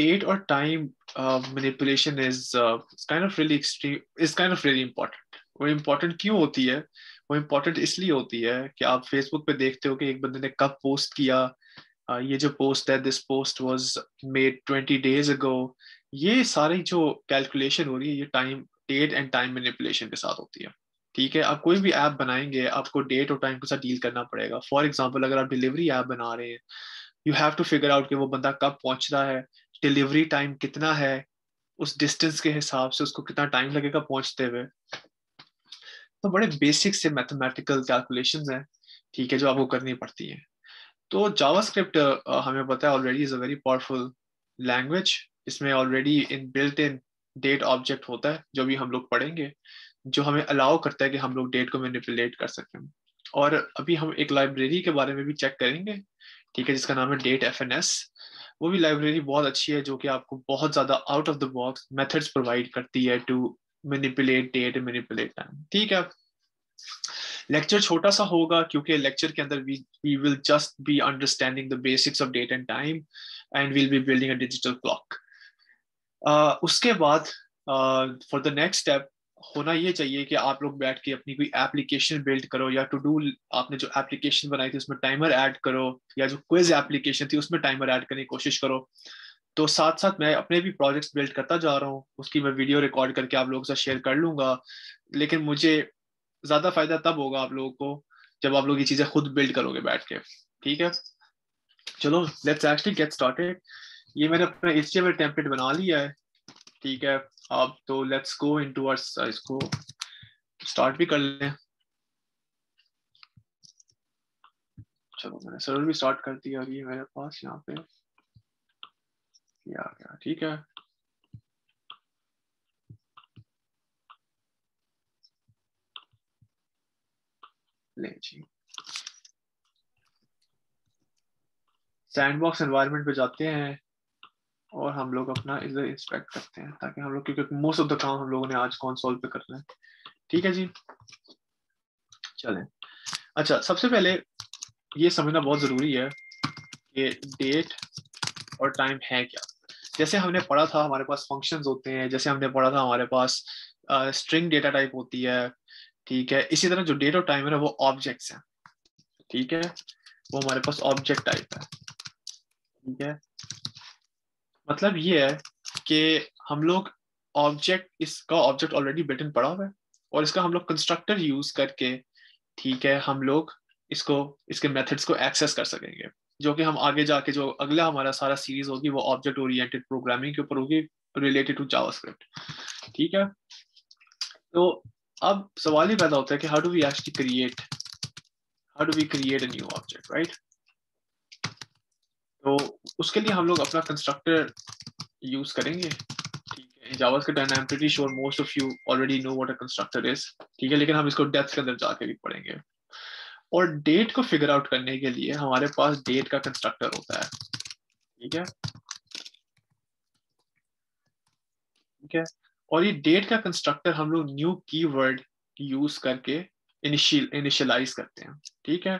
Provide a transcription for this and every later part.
date or time uh, manipulation is uh, kind of really extreme is kind of really important. वो important क्यों होती है? वो important इसलिए होती है कि आप Facebook पे देखते हो कि एक बंदे ने कब पोस्ट किया uh, ये जो पोस्ट है this post was made 20 days ago ये सारी जो कैलकुलेशन हो रही है ये time date and time manipulation के साथ होती है। ठीक है? आप कोई भी ऐप बनाएँगे आपको डेट और टाइम के साथ डील करना पड़ेगा। फॉर एग्ज़ाम्पल अगर आप डिलीवरी ऐप बना रहे हैं you have to figure out कि वो बंदा कब पहुँच रहा है डिलीवरी टाइम कितना है, उस डिस्टेंस के हिसाब से उसको कितना टाइम लगेगा पहुँचते हुए। तो बड़े बेसिक से मैथमेटिकल कैलकुलेशंस हैं, ठीक है, जो आपको करनी पड़ती है। तो जावास्क्रिप्ट हमें पता है already is a very powerful language इसमें already in built in date object होता है, जो भी हम लोग पढ़ेंगे, जो हमें अलाउ करता है कि हम लोग डेट को मैनिपुलेट कर सकें। और अभी हम एक लाइब्रेरी के बारे में भी चेक करेंगे ठीक है, जिसका नाम है डेट एफ़ एन एस वो भी लाइब्रेरी बहुत अच्छी है, जो कि आपको बहुत ज़्यादा out of the box methods provide करती है to manipulate date manipulate time ठीक है। लेक्चर छोटा सा होगा, क्योंकि लेक्चर के अंदर we will just be understanding the basics of date and time and will be building a digital clock उसके बाद फॉर द नेक्स्ट स्टेप होना ये चाहिए कि आप लोग बैठ के अपनी कोई एप्लीकेशन बिल्ड करो या टू डू आपने जो एप्लीकेशन बनाई थी उसमें टाइमर ऐड करो या जो क्विज एप्लीकेशन थी उसमें टाइमर ऐड करने की कोशिश करो। तो साथ साथ मैं अपने भी प्रोजेक्ट्स बिल्ड करता जा रहा हूँ, उसकी मैं वीडियो रिकॉर्ड करके आप लोगों से शेयर कर लूँगा। लेकिन मुझे ज़्यादा फ़ायदा तब होगा आप लोगों को जब आप लोग ये चीज़ें खुद बिल्ड करोगे बैठ के। ठीक है? चलो लेट्स एक्चुअली गेट स्टार्टेड ये मैंने अपना एच टेम्पलेट बना लिया है। ठीक है? अब तो लेट्स गो इनटू आवर इसको स्टार्ट भी कर लें। चलो, मैंने सर्वर भी स्टार्ट कर दिया ये मेरे पास यहाँ पे। ये गया ठीक है। ले जी। सैंडबॉक्स एनवायरनमेंट पे जाते हैं। और हम लोग अपना इधर इंस्पेक्ट करते हैं, ताकि हम लोग, क्योंकि मोस्ट ऑफ़ द काम हम लोगों ने आज कॉन्सोल पे करना है। ठीक है जी? चलें। अच्छा सबसे पहले ये समझना बहुत ज़रूरी है कि डेट और टाइम है क्या। जैसे हमने पढ़ा था, हमारे पास फ़ंक्शंस होते हैं, जैसे हमने पढ़ा था, हमारे पास स्ट्रिंग डेटा टाइप होती है, ठीक है? इसी तरह जो डेट और टाइम है वो ऑब्जेक्ट्स हैं। ठीक है? वो हमारे पास ऑब्जेक्ट टाइप है। ठीक है? मतलब ये है कि हम लोग ऑब्जेक्ट इसका ऑब्जेक्ट ऑलरेडी बिल्टन पड़ा हुआ है और इसका हम लोग कंस्ट्रक्टर यूज़ करके, ठीक है, हम लोग इसको, इसके मेथड्स को एक्सेस कर सकेंगे। जो कि हम आगे जाके जो अगला हमारा सारा सीरीज़ होगी, वो ऑब्जेक्ट ओरिएंटेड प्रोग्रामिंग के ऊपर होगी रिलेटेड टू जावास्क्रिप्ट ठीक है? तो अब सवाल ही पैदा होता है कि how do we actually create how do we create a new object right तो उसके लिए हम लोग अपना कंस्ट्रक्टर यूज़ करेंगे। ठीक है I am sure most of you already know what a constructor is ठीक है, लेकिन हम इसको डेप्थ के अंदर जाके भी पढ़ेंगे। और डेट को फिगर आउट करने के लिए हमारे पास डेट का कंस्ट्रक्टर होता है। ठीक है? ठीक है? और ये डेट का कंस्ट्रक्टर हम लोग न्यू कीवर्ड यूज़ करके इनिशियल इनिशियलाइज करते हैं। ठीक है?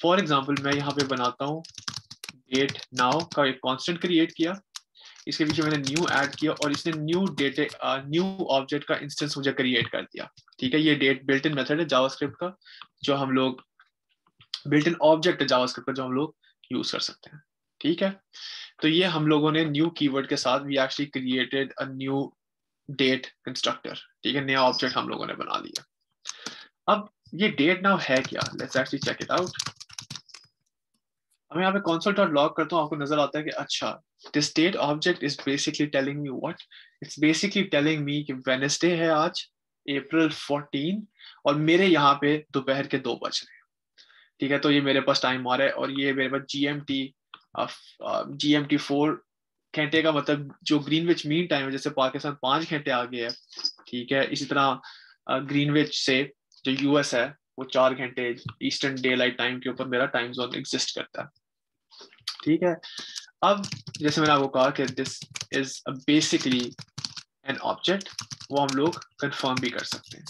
फॉर एग्ज़ाम्पल मैं यहाँ पे बनाता हूँ डेट नाउ का एक कांस्टेंट क्रिएट किया। इसके पीछे मैंने न्यू ऐड किया और इसने न्यू डेटे न्यू ऑब्जेक्ट का इंस्टेंस मुझे क्रिएट कर दिया। ठीक है, ये डेट बिल्ट इन मेथड है जावास्क्रिप्ट का, जो हम लोग बिल्ट इन ऑब्जेक्ट है जावास्क्रिप्ट का, जो हम लोग यूज़ कर सकते हैं। ठीक है? तो ये हम लोगों ने न्यू कीवर्ड के साथ we actually created a new date constructor ठीक है, नया ऑब्जेक्ट हम लोगों ने बना लिया। अब ये डेट नाउ है क्या? Let's actually check it out अब यहाँ पे console डॉट लॉग करता हूँ, आपको नज़र आता है कि अच्छा this date object is basically telling me what it's basically telling me कि वेनेसडे है आज अप्रैल 14 और मेरे यहाँ पे दोपहर के दो बज रहे हैं। ठीक है तो ये मेरे पास टाइम आ रहा है, और ये मेरे पास G M T G M T four घंटे का मतलब जो ग्रीनविच मीन टाइम है, जैसे पाकिस्तान पाँच घंटे आगे है, ठीक है, इसी तरह ग्रीनविच से जो यूएस है, वो चार घंटे ईस्टर्न डे लाइट टाइम के ऊपर मेरा टाइम जोन एग्जिस्ट करता है। ठीक है? अब जैसे मैंने आपको कहा कि this is basically an object वो हम लोग कंफर्म भी कर सकते हैं।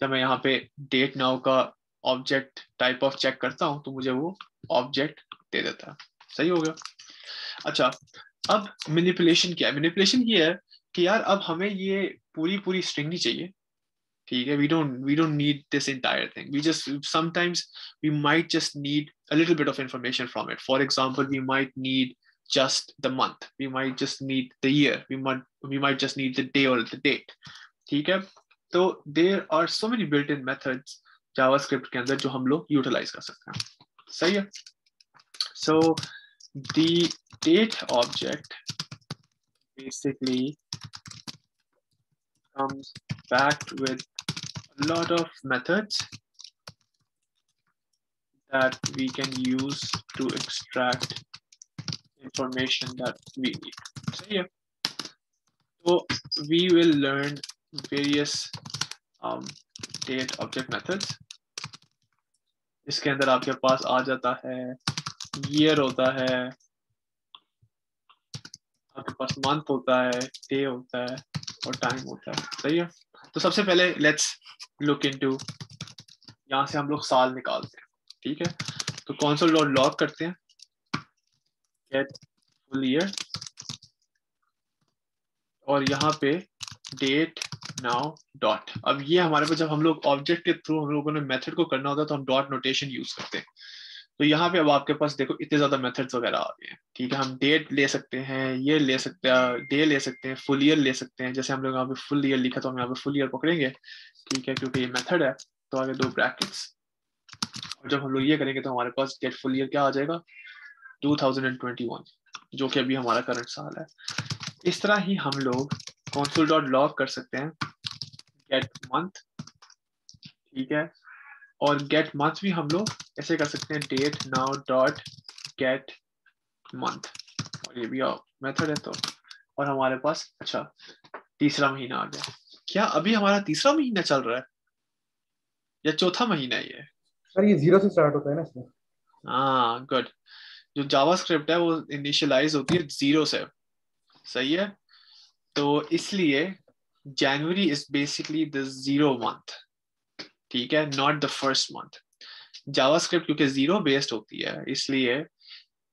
जब मैं यहाँ पे डेट नाउ का ऑब्जेक्ट टाइप ऑफ़ चेक करता हूँ तो मुझे वो ऑब्जेक्ट दे देता है। सही हो गया? अच्छा अब मैनिपुलेशन क्या है? मैनिपुलेशन ये है कि यार, अब हमें ये पूरी पूरी स्ट्रिंग नहीं चाहिए। ठीक है? We don't we don't need this entire thing we just sometimes we might just need a little bit of information from it for example we might need just the month. We might just need the year. We might we might just need the day or the date. ठीक है? तो there are so many built in methods JavaScript के अंदर जो हम लोग utilise कर सकते हैं। सही है? So the date object basically comes back with a lot of methods that we can use to extract information that we need. So yeah, so we will learn various um, date object methods. इसके अंदर आपके पास आ जाता है year होता है आपके पास month होता है day होता है और time होता है सही है तो सबसे पहले let's look into यहाँ से हम लोग साल निकालते हैं, ठीक है? तो console dot log करते हैं। Get full year और यहाँ पे डेट नाउ डॉट अब ये हमारे पास जब हम लोग ऑब्जेक्ट के थ्रू हम लोगों ने मेथड को करना होता है तो हम डॉट नोटेशन यूज़ करते हैं। तो यहाँ पे अब आपके पास देखो इतने ज़्यादा मेथड्स वगैरह आ गए हैं। ठीक है, हम डेट ले सकते हैं, ये ले सकते हैं डे ले सकते हैं फुल ईयर ले सकते हैं। जैसे हम लोग यहाँ पे फुल ईयर लिखा तो हम यहाँ पे फुल ईयर पकड़ेंगे। ठीक है, क्योंकि ये मेथड है तो आगे दो ब्रैकेट्स और जब हम लोग ये करेंगे तो हमारे पास डेट फुल ईयर क्या आ जाएगा? 2021 जो कि अभी हमारा करंट साल है। इस तरह ही हम लोग कॉन्सोल डॉट लॉग कर सकते हैं गेट मंथ ठीक है और गेट मंथ भी हम लोग ऐसे कर सकते हैं date now dot get month और ये भी मेथड है तो। और हमारे पास अच्छा तीसरा महीना आ गया। क्या अभी हमारा तीसरा महीना चल रहा है? या चौथा महीना ये? सर ये ज़ीरो से स्टार्ट होता है ना इसमें। हाँ गुड जो जावास्क्रिप्ट है वो इनिशियलाइज होती है ज़ीरो से। सही है? तो इसलिए January is basically the zero month ठीक है? Not the first month JavaScript क्योंकि ज़ीरो बेस्ड होती है, इसलिए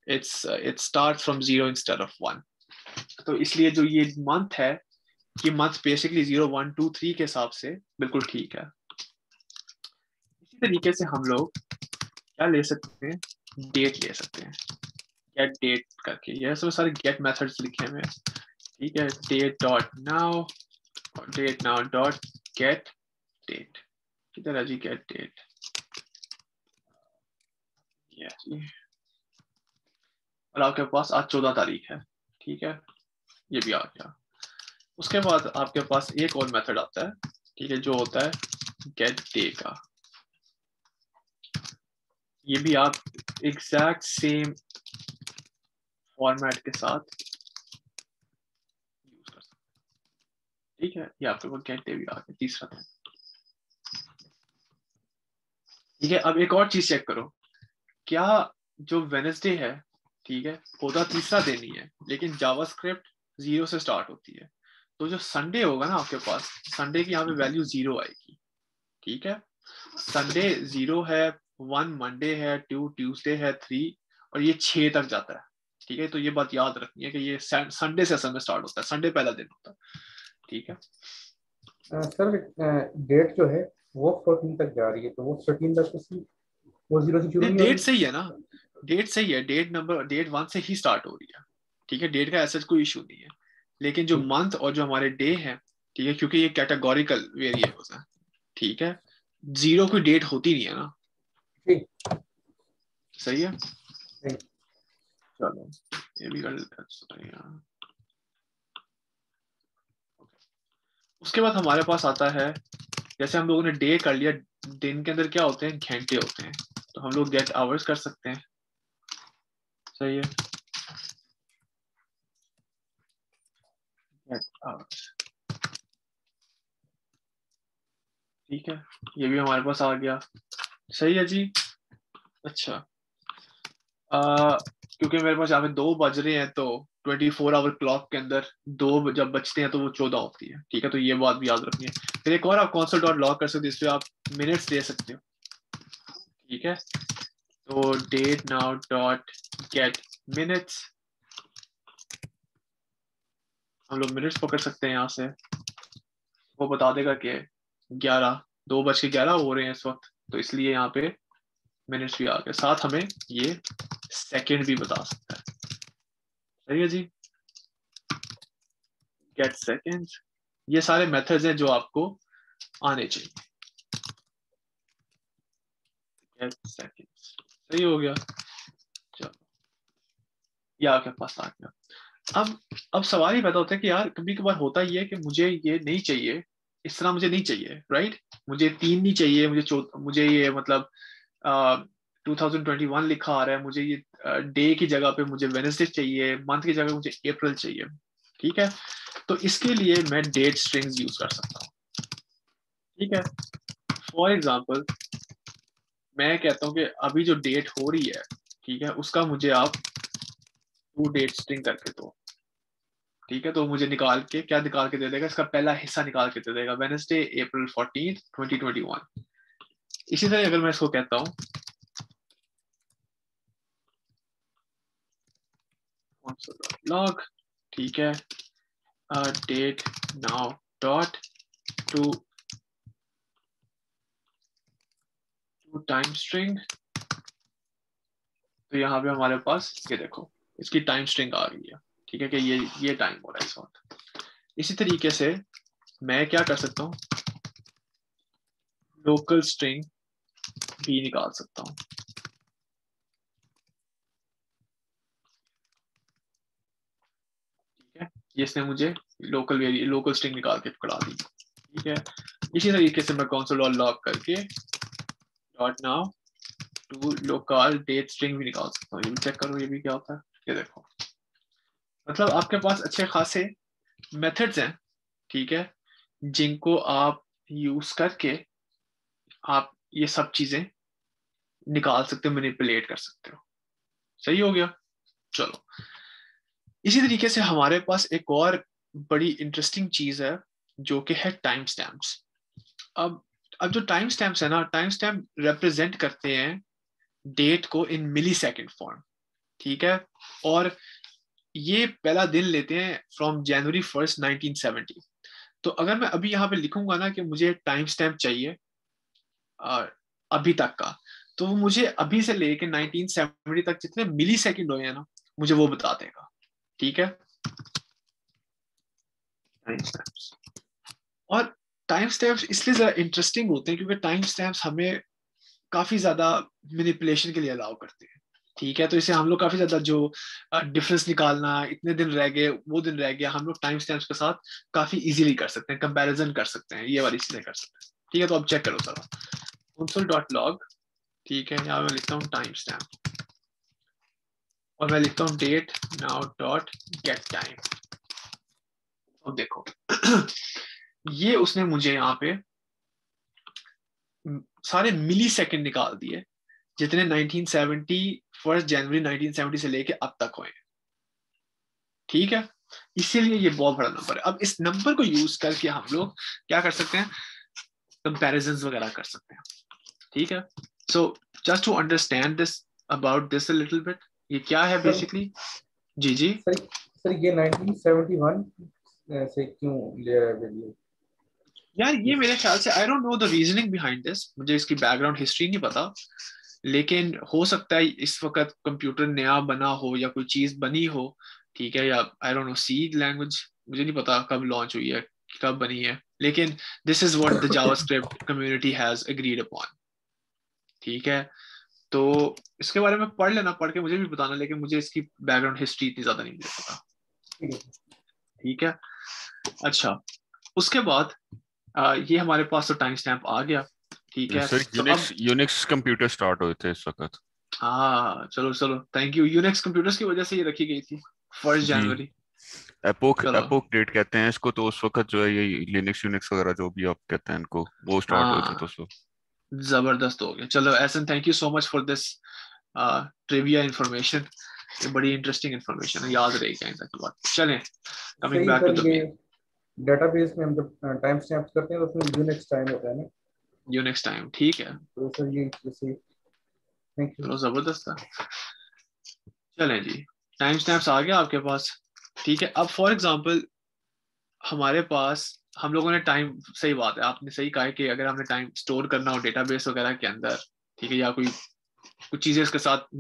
it's it start from zero instead of one तो इसलिए जो ये मंथ है, ये month basically zero one two three के हिसाब से बिल्कुल ठीक है। इसी तरीके से हम लोग क्या ले सकते हैं? डेट ले सकते हैं। गेट डेट करके। ये सब सारे गेट मेथड्स लिखे हुए ठीक है? Date dot now date now dot get date किधर है जी गेट डेट और आपके पास आज चौदह तारीख है, ठीक है? ये भी आ गया। उसके बाद आपके पास एक और मेथड आता है, ठीक है, जो होता है गेट डे का ये भी आप एग्जैक्ट सेम फॉर्मेट के साथ यूज़ कर सकते ठीक है? ये आपके पास गेट डे भी आ गया, तीसरा था। ठीक है, अब एक और चीज़ चेक करो। क्या जो वेनेसडे है, ठीक है, पौधा तीसरा दिन ही है, लेकिन जावास्क्रिप्ट ज़ीरो से स्टार्ट होती है। तो जो संडे होगा ना आपके पास संडे की यहाँ पे वैल्यू ज़ीरो आएगी, ठीक है? संडे ज़ीरो है वन मंडे है टू ट्यूसडे है थ्री और ये छह तक जाता है, ठीक है? तो ये बात याद रखनी है कि ये संडे से असल में स्टार्ट होता है संडे पहला दिन होता है, ठीक है? सर डेट जो है वो फोर्टीन तक जा रही है तो वो थर्टीन तक वो ज़ीरो से शुरू डेट सही है ना। डेट सही है डेट नंबर डेट वन से ही स्टार्ट हो रही है। ठीक है डेट का ऐसा कोई इशू नहीं है। लेकिन जो मंथ और जो हमारे डे है ठीक है क्योंकि ये कैटेगोरिकल वेरिएबल्स है ठीक है ज़ीरो की डेट होती नहीं है ना। सही है? चलो ये भी कर उसके बाद हमारे पास आता है जैसे हम लोगों ने डे कर लिया दिन के अंदर क्या होते हैं? घंटे होते हैं। तो हम लोग गेट आवर्स कर सकते हैं। सही है? ठीक है। ये भी हमारे पास आ गया। सही है जी? अच्छा। आ, क्योंकि मेरे पास यहाँ पे दो बज रहे हैं तो ट्वेंटी फोर आवर क्लॉक के अंदर दो जब बचते हैं तो वो चौदह होती है। ठीक है? तो ये बात भी याद रखनी है। फिर एक और आप कौन सा डॉट लॉक कर सकते हो इसपे आप मिनट्स दे सकते हो। ठीक है? तो date now dot get minutes हम लोग मिनट्स पकड़ सकते हैं यहाँ से। वो बता देगा कि ग्यारह, दो बज के ग्यारह हो रहे हैं इस वक्त। तो इसलिए यहाँ पे मिनट्स भी आ गए। साथ हमें ये सेकंड भी बता सकता है। सही है जी। गेट सेकंड ये सारे मेथड्स हैं जो आपको आने चाहिए। गेट सेकंड सही हो गया। चलो। ये आपके पास आ गया। अब अब सवाल ही पैदा होता है कि यार कभी कभार होता ही है कि मुझे ये नहीं चाहिए। इस तरह मुझे नहीं चाहिए राइट मुझे तीन नहीं चाहिए, मुझे मुझे ये मतलब टू थाउज़ेंड ट्वेंटी वन लिखा आ रहा है, मुझे ये डे की जगह पे मुझे वेनेसडे चाहिए मंथ की जगह मुझे अप्रैल चाहिए, ठीक है? तो इसके लिए मैं डेट स्ट्रिंग्स यूज़ कर सकता हूँ। ठीक है? फॉर एग्ज़ाम्पल मैं कहता हूँ कि अभी जो डेट हो रही है, ठीक है, उसका मुझे आप टू डेट स्ट्रिंग करके दो। ठीक है? तो मुझे निकाल के, क्या निकाल के दे देगा? इसका पहला हिस्सा निकाल के दे देगा। Wednesday April fourteen twenty twenty one इसी तरह अगर मैं इसको कहता हूँ log, ठीक है। Date now dot to to time string तो यहाँ पे हमारे पास, ये देखो, इसकी टाइम स्ट्रिंग आ गई है। ठीक है कि ये ये टाइम हो रहा है इस वक्त। इसी तरीके से मैं क्या कर सकता हूँ? लोकल स्ट्रिंग भी निकाल सकता हूँ ठीक है ये इसने मुझे लोकल लोकल स्ट्रिंग निकाल के पकड़ा दी। ठीक है? इसी तरीके से मैं कौन सा लॉग करके dot now to local date string भी निकाल सकता हूँ। ये भी चेक करो, ये भी क्या होता है? ये देखो। मतलब आपके पास अच्छे खासे मेथड्स हैं, ठीक है? जिनको आप यूज़ करके आप ये सब चीज़ें निकाल सकते हो मैनिपुलेट कर सकते हो। सही हो गया? चलो। इसी तरीके से हमारे पास एक और बड़ी इंटरेस्टिंग चीज़ है, जो कि है टाइम स्टैम्प्स अब अब जो टाइम स्टैम्प्स है ना टाइम स्टैम्प रिप्रेजेंट करते हैं डेट को इन मिली सेकेंड फॉर्म ठीक है? और ये पहला दिन लेते हैं फ्रॉम जनवरी फ़र्स्ट 1970 तो अगर मैं अभी यहाँ पे लिखूँगा ना कि मुझे टाइम स्टैम्प चाहिए अभी तक का तो वो मुझे अभी से लेके 1970 तक जितने मिली सेकेंड हुए हैं ना, मुझे वो बता देगा। ठीक है? टाइम स्टैम्प्स और टाइम स्टैम्प्स इसलिए जरा इंटरेस्टिंग होते हैं क्योंकि टाइम स्टैम्प्स हमें काफ़ी ज़्यादा मैनिपुलेशन के लिए अलाउ करते हैं। ठीक है? तो इसे हम लोग काफ़ी ज़्यादा जो डिफरेंस निकालना इतने दिन रह गए वो दिन रह गया हम लोग टाइम स्टैम्प्स के साथ काफ़ी इजीली कर सकते हैं कंपैरिजन कर सकते हैं ये वाली चीज़ें कर सकते हैं। ठीक है? तो अब चेक करो जरा। console डॉट लॉग ठीक है? यहाँ मैं लिखता हूँ टाइम स्टैम्प और मैं लिखता हूँ date now dot get time अब देखो। ये उसने मुझे यहाँ पे सारे मिली सेकेंड निकाल दिए, जितने 1970 फ़र्स्ट जनवरी 1970 से लेके अब तक हुए ठीक है? इसीलिए ये बहुत बड़ा नंबर है। अब इस नंबर को यूज़ करके हम लोग क्या कर सकते हैं? कंपैरिजंस वगैरह कर सकते हैं। ठीक है? So just to understand this about this little bit ये क्या है बेसिकली जी जी। सर सर ये 1971 से क्यों ले रहा है वैल्यू यार ये मेरे ख्याल से I don't know the reasoning behind this मुझे इसकी बैकग्राउंड हिस्ट्री नहीं पता लेकिन हो सकता है इस वक्त कंप्यूटर नया बना हो या कोई चीज़ बनी हो ठीक है या I don't know C language मुझे नहीं पता कब लॉन्च हुई है कब बनी है लेकिन this is what the JavaScript community has agreed upon ठीक है? तो इसके बारे में पढ़ लेना पढ़ के मुझे भी बताना लेकिन मुझे इसकी बैकग्राउंड हिस्ट्री इतनी ज़्यादा नहीं पता। ठीक है? अच्छा उसके बाद आ, ये हमारे पास तो टाइम स्टैम्प आ गया ठीक है? Sir Unix Unix computer start हुए थे इस वक्त। हाँ चलो चलो थैंक यू यूनिक्स कंप्यूटर्स की वजह से ये रखी गई थी फ़र्स्ट जनवरी एपोक एपोक डेट कहते हैं इसको तो उस वक्त जो है ये लिनक्स यूनिक्स वगैरह जो भी आप कहते हैं इनको वो स्टार्ट हुए थे हाँ। तो ज़बरदस्त हो गया। चलो एसन thank you so much for this trivia information ये बड़ी इंटरेस्टिंग इंफॉर्मेशन है याद रहेगी कहीं तक बात। चलें coming back to the database में हम जब टाइम स्टैम्प्स करते हैं तो उसमें यूनिक्स टाइम होता है ना? यूनिक्स टाइम ठीक है। तो सर ये जैसे थैंक यू ज़बरदस्त था चलें जी टाइम स्टैम्प्स आ गया आपके पास ठीक है। अब फॉर एग्जांपल हमारे पास हम लोगों ने टाइम सही बात है, आपने सही कहा है कि अगर हमने टाइम स्टोर करना हो डेटाबेस वगैरह के अंदर, ठीक है, या कोई कुछ चीज़ें इसके साथ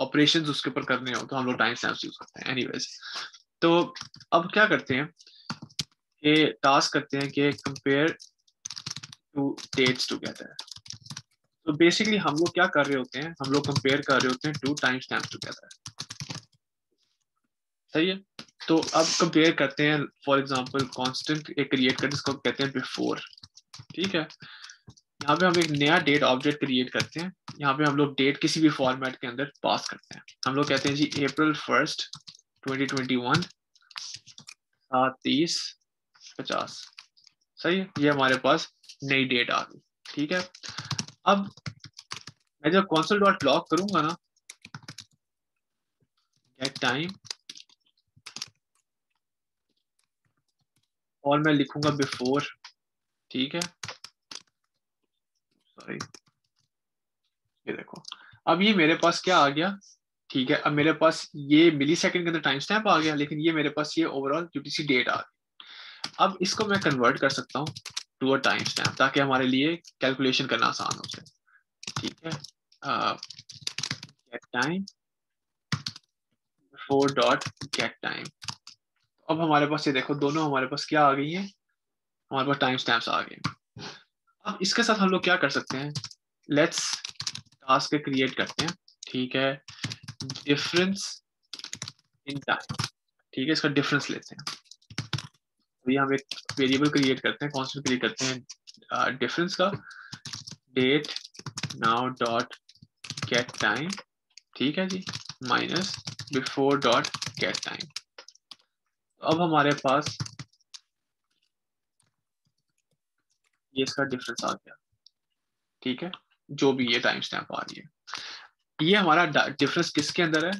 ऑपरेशंस उसके ऊपर करने हो तो हम लोग टाइम स्टैम्प्स यूज़ करते हैं एनीवेज तो अब क्या करते हैं कि टास्क करते हैं कि कंपेयर टू डेट्स टुगेदर तो बेसिकली हम लोग क्या कर रहे होते हैं, हम लोग कंपेयर कर रहे होते हैं टू टाइम स्टैम्प टुगेदर सही है? तो अब कंपेयर करते हैं फॉर एग्जांपल कांस्टेंट एक क्रिएट कर, जिसको कहते हैं बिफोर ठीक है? यहाँ पे हम एक नया डेट ऑब्जेक्ट क्रिएट करते हैं। यहाँ पे हम लोग डेट किसी भी फॉर्मेट के अंदर पास करते हैं। हम लोग कहते हैं जी अप्रैल फ़र्स्ट 2021 सात, तीस, पचास। सही है? ये हमारे पास नई डेट आ गई। ठीक है? अब मैं जब कौंसल डॉट लॉक करूँगा ना गेट टाइम और मैं लिखूँगा बिफोर ठीक है। सॉरी ये देखो। अब ये मेरे पास क्या आ गया? ठीक है अब मेरे पास ये मिली सेकंड के अंदर टाइम स्टैम्प आ गया लेकिन ये मेरे पास ये ओवरऑल यूटीसी डेट आ गई अब इसको मैं कन्वर्ट कर सकता हूँ टू अ टाइम स्टैम्प ताकि हमारे लिए कैलकुलेशन करना आसान हो जाए। ठीक है get time for dot get time अब हमारे पास, ये देखो, दोनों हमारे पास क्या आ गई है? हमारे पास टाइम स्टैम्प्स आ गए अब इसके साथ हम लोग क्या कर सकते हैं? लेट्स टास्क क्रिएट करते हैं, ठीक है? डिफरेंस इन टाइम ठीक है? इसका डिफरेंस लेते हैं। ये हम एक वेरिएबल क्रिएट करते हैं कॉन्स्टेंट क्रिएट करते हैं डिफरेंस का। Date now dot get time ठीक है जी? Minus before dot get time अब हमारे पास ये इसका डिफरेंस आ गया। ठीक है? जो भी ये टाइम स्टैम्प आ रही है। ये हमारा डिफरेंस किसके अंदर है?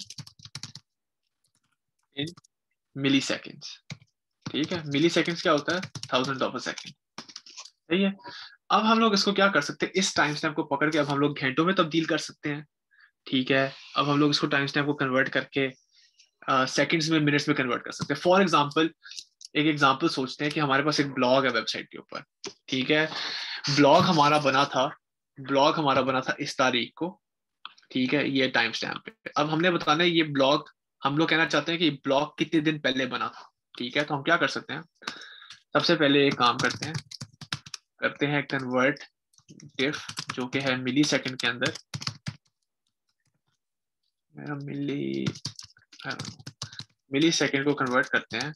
इन मिली ठीक है? मिली सेकेंड्स क्या होता है? थाउज़ेंड ऑफ़ अ सेकेंड सही है? अब हम लोग इसको क्या कर सकते हैं? इस टाइम स्टैम्प को पकड़ के अब हम लोग घंटों में तब्दील कर सकते हैं। ठीक है? अब हम लोग इसको टाइम स्टैम्प को कन्वर्ट करके सेकंड्स में मिनट्स में कन्वर्ट कर सकते हैं। फॉर एग्जांपल एक एग्जांपल सोचते हैं कि हमारे पास एक ब्लॉग है वेबसाइट के ऊपर, ठीक है? ब्लॉग हमारा बना था ब्लॉग हमारा बना था इस तारीख को, ठीक है? ये टाइम स्टैम्प अब हमने बताना है, ये ब्लॉग हम लोग कहना चाहते हैं कि ब्लॉग कितने दिन पहले बना था, ठीक है? तो हम क्या कर सकते हैं? सबसे पहले एक काम करते हैं करते हैं कन्वर्ट डिफ जो कि है मिली सेकेंड के अंदर। मिली मिली सेकेंड को कन्वर्ट करते हैं।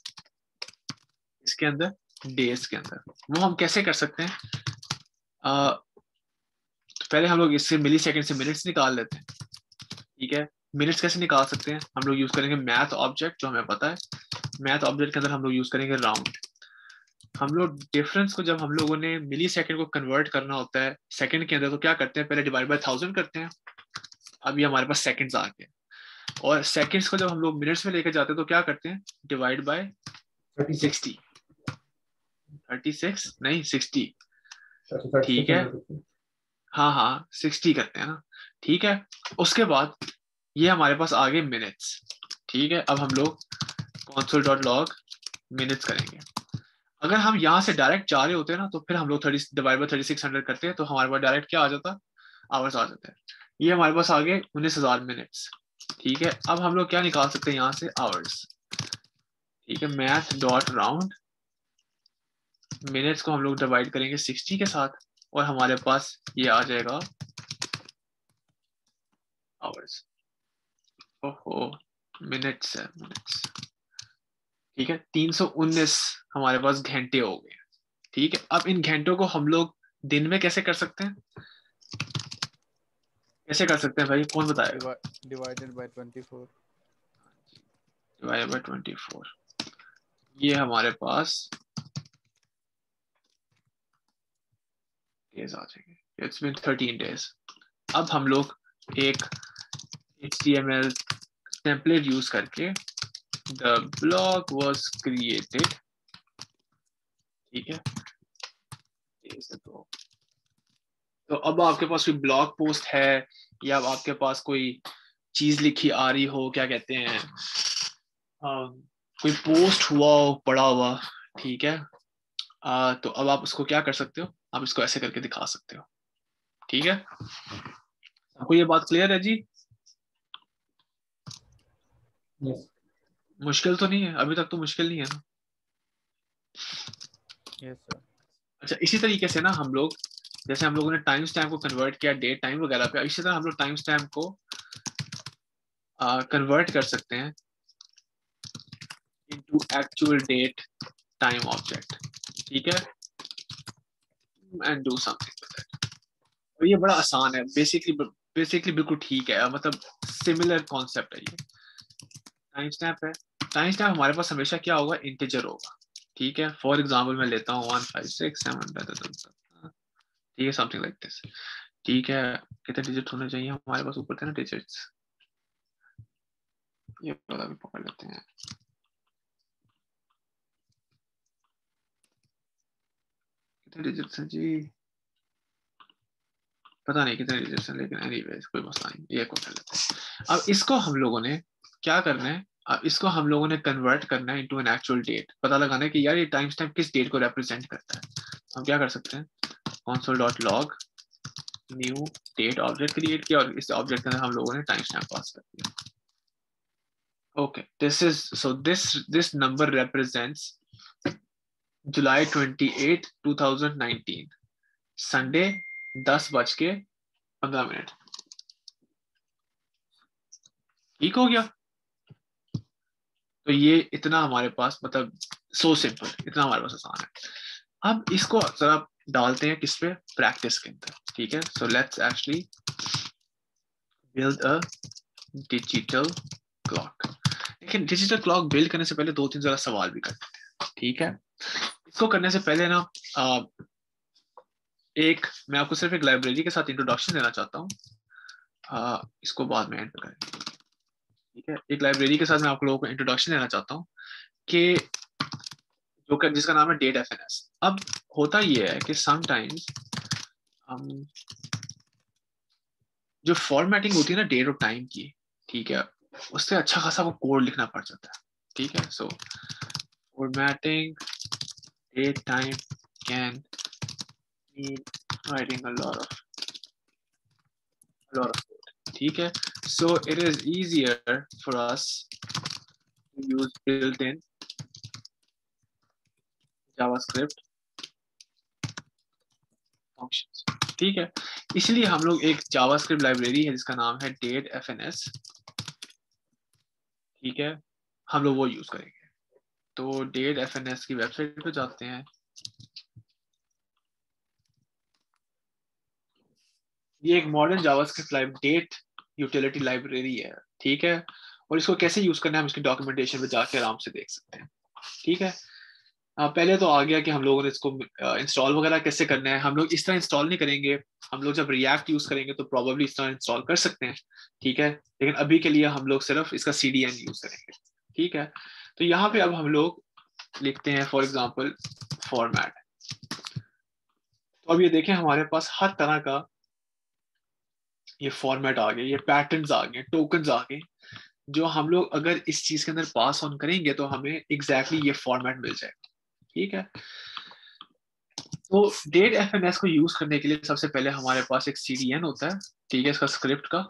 इसके अंदर डेज़ के अंदर। वो हम कैसे कर सकते हैं? आ, तो पहले हम लोग इससे मिली सेकेंड से मिनट्स निकाल लेते हैं। ठीक है? मिनट्स कैसे निकाल सकते हैं? हम लोग यूज़ करेंगे मैथ ऑब्जेक्ट जो हमें पता है। मैथ ऑब्जेक्ट के अंदर हम लोग यूज़ करेंगे राउंड हम लोग डिफरेंस को जब हम लोगों ने मिली सेकेंड को कन्वर्ट करना होता है सेकेंड के अंदर तो क्या करते हैं? पहले डिवाइड बाय थाउज़ेंड करते हैं। अभी हमारे पास सेकेंड्स आ गए। और सेकंड्स को जब हम लोग मिनट्स में लेकर जाते हैं तो क्या करते हैं? Divide by sixty thirty six नहीं सिक्सटी ठीक है? हाँ हाँ सिक्सटी करते हैं ना। ठीक है? उसके बाद ये हमारे पास आगे मिनट्स ठीक है? अब हम लोग कॉन्सोल डॉट लॉग मिनट्स करेंगे। अगर हम यहाँ से डायरेक्ट जा रहे होते हैं ना तो फिर हम लोग thirty divide by thirty six hundred करते हैं तो हमारे पास डायरेक्ट क्या आ जाता? आवर्स आ जाते हैं। ये हमारे पास आ गए उन्नीस हज़ार मिनट्स ठीक है? अब हम लोग क्या निकाल सकते हैं यहाँ से? आवर्स ठीक है मैथ डॉट राउंड मिनट्स को हम लोग डिवाइड करेंगे सिक्सटी के साथ और हमारे पास ये आ जाएगा आवर्स ओहो मिनट्स है मिनट्स ठीक है 319 हमारे पास घंटे हो गए। ठीक है, अब इन घंटों को हम लोग दिन में कैसे कर सकते हैं? कैसे कर सकते हैं भाई? कौन बताएगा? डिवाइडेड बाय 24 डिवाइडेड बाय 24 ये हमारे पास डेज़ आ जाएँगे। इट्स बीन 13 डेज़ अब हम लोग एक html टेम्पलेट यूज़ करके द ब्लॉग वाज क्रिएटेड ठीक है? अब आपके पास कोई ब्लॉग पोस्ट है या आपके पास कोई चीज़ लिखी आ रही हो क्या कहते हैं? कोई पोस्ट हुआ हो पड़ा हुआ ठीक है? आ, तो अब आप उसको क्या कर सकते हो? आप इसको ऐसे करके दिखा सकते हो ठीक है? आपको ये बात क्लियर है जी? यस मुश्किल तो नहीं है? अभी तक तो मुश्किल नहीं है ना? यस सर अच्छा इसी तरीके से ना हम लोग जैसे हम लोगों ने टाइम स्टैम्प को कन्वर्ट किया डेट टाइम वगैरह पे इसी तरह हम लोग टाइम स्टैम्प को कन्वर्ट uh, कर सकते हैं into actual date time object ठीक है? एंड डू समथिंग और ये बड़ा आसान है। बेसिकली बेसिकली बिल्कुल ठीक है। मतलब सिमिलर कॉन्सेप्ट है ये। टाइम स्टैम्प है। टाइम स्टैम्प हमारे पास हमेशा क्या होगा? इंटीजर होगा। ठीक है? फॉर एग्ज़ाम्पल मैं लेता हूँ वन फाइव सिक्स सेवन ठीक है समथिंग लाइक दिस ठीक है, कितने डिजिट होने चाहिए हमारे पास? ऊपर थे ना डिजिट्स ये वाला भी पकड़ लेते हैं। कितने डिजिट्स हैं जी? पता नहीं कितने डिजिट्स हैं, लेकिन एनीवेज कोई मसला नहीं, ये को कर लेते हैं। अब इसको हम लोगों ने क्या करना है? अब इसको हम लोगों ने कन्वर्ट करना है इनटू एन एक्चुअल डेट पता लगाना है कि यार ये टाइम स्टैम्प किस डेट को रिप्रेजेंट करता है। हम क्या कर सकते हैं? console.log new date object create किया और इस ऑब्जेक्ट के अंदर हम लोगों ने टाइम स्टैम्प पास कर दिया। Okay this is so this this number represents July 28 2019 Sunday दस बज के पंद्रह मिनट। ठीक हो गया? तो ये इतना हमारे पास मतलब सो सिंपल इतना हमारे पास आसान है। अब इसको जरा डालते हैं किस पे? प्रैक्टिस के अंदर ठीक है? So let's actually build a digital clock लेकिन डिजिटल क्लॉक बिल्ड करने से पहले दो तीन जरा सवाल भी करते हैं ठीक है? इसको करने से पहले ना आ, एक मैं आपको सिर्फ़ एक लाइब्रेरी के साथ इंट्रोडक्शन देना चाहता हूँ। इसको बाद में एंड करें ठीक है? एक लाइब्रेरी के साथ मैं आप लोगों को इंट्रोडक्शन देना चाहता हूँ कि जो कर जिसका नाम है डेट एफ़ अब होता ये है कि समटाइम्स um, जो फॉर्मेटिंग होती है ना डेट और टाइम की ठीक है उससे अच्छा खासा वो कोड लिखना पड़ जाता है ठीक है? So formatting date time can need writing a lot ठीक है? So it is easier for us to use built-in JavaScript functions ठीक है? इसलिए हम लोग एक जावास्क्रिप्ट लाइब्रेरी है, जिसका नाम है डेट एफ़ एन एस ठीक है? हम लोग वो यूज़ करेंगे। तो डेट एफ़ एन एस की वेबसाइट पे जाते हैं। ये एक modern JavaScript live date utility library है। ठीक है? और इसको कैसे यूज़ करना है, हम इसकी डॉक्यूमेंटेशन पे जाके आराम से देख सकते हैं। ठीक है? पहले तो आ गया कि हम लोगों ने इसको इंस्टॉल वगैरह कैसे करना है। हम लोग इस तरह इंस्टॉल नहीं करेंगे। हम लोग जब रिएक्ट यूज़ करेंगे तो प्रॉब्लली इस तरह इंस्टॉल कर सकते हैं, ठीक है? लेकिन अभी के लिए हम लोग सिर्फ़ इसका सीडीएन यूज़ करेंगे, ठीक है? तो यहाँ पे अब हम लोग लिखते हैं फॉर एग्ज़ाम्पल फॉर्मैट तो अब ये देखें, हमारे पास हर तरह का ये फॉर्मेट आ गए ये पैटर्न्स आ गए टोकन आ गए, जो हम लोग अगर इस चीज़ के अंदर पास ऑन करेंगे तो हमें एग्जैक्टली exactly ये फॉर्मेट मिल जाएगा। ठीक है। तो डेट एफ़ को यूज़ करने के लिए सबसे पहले हमारे पास एक सी डी एन होता है, ठीक है, इसका स्क्रिप्ट का,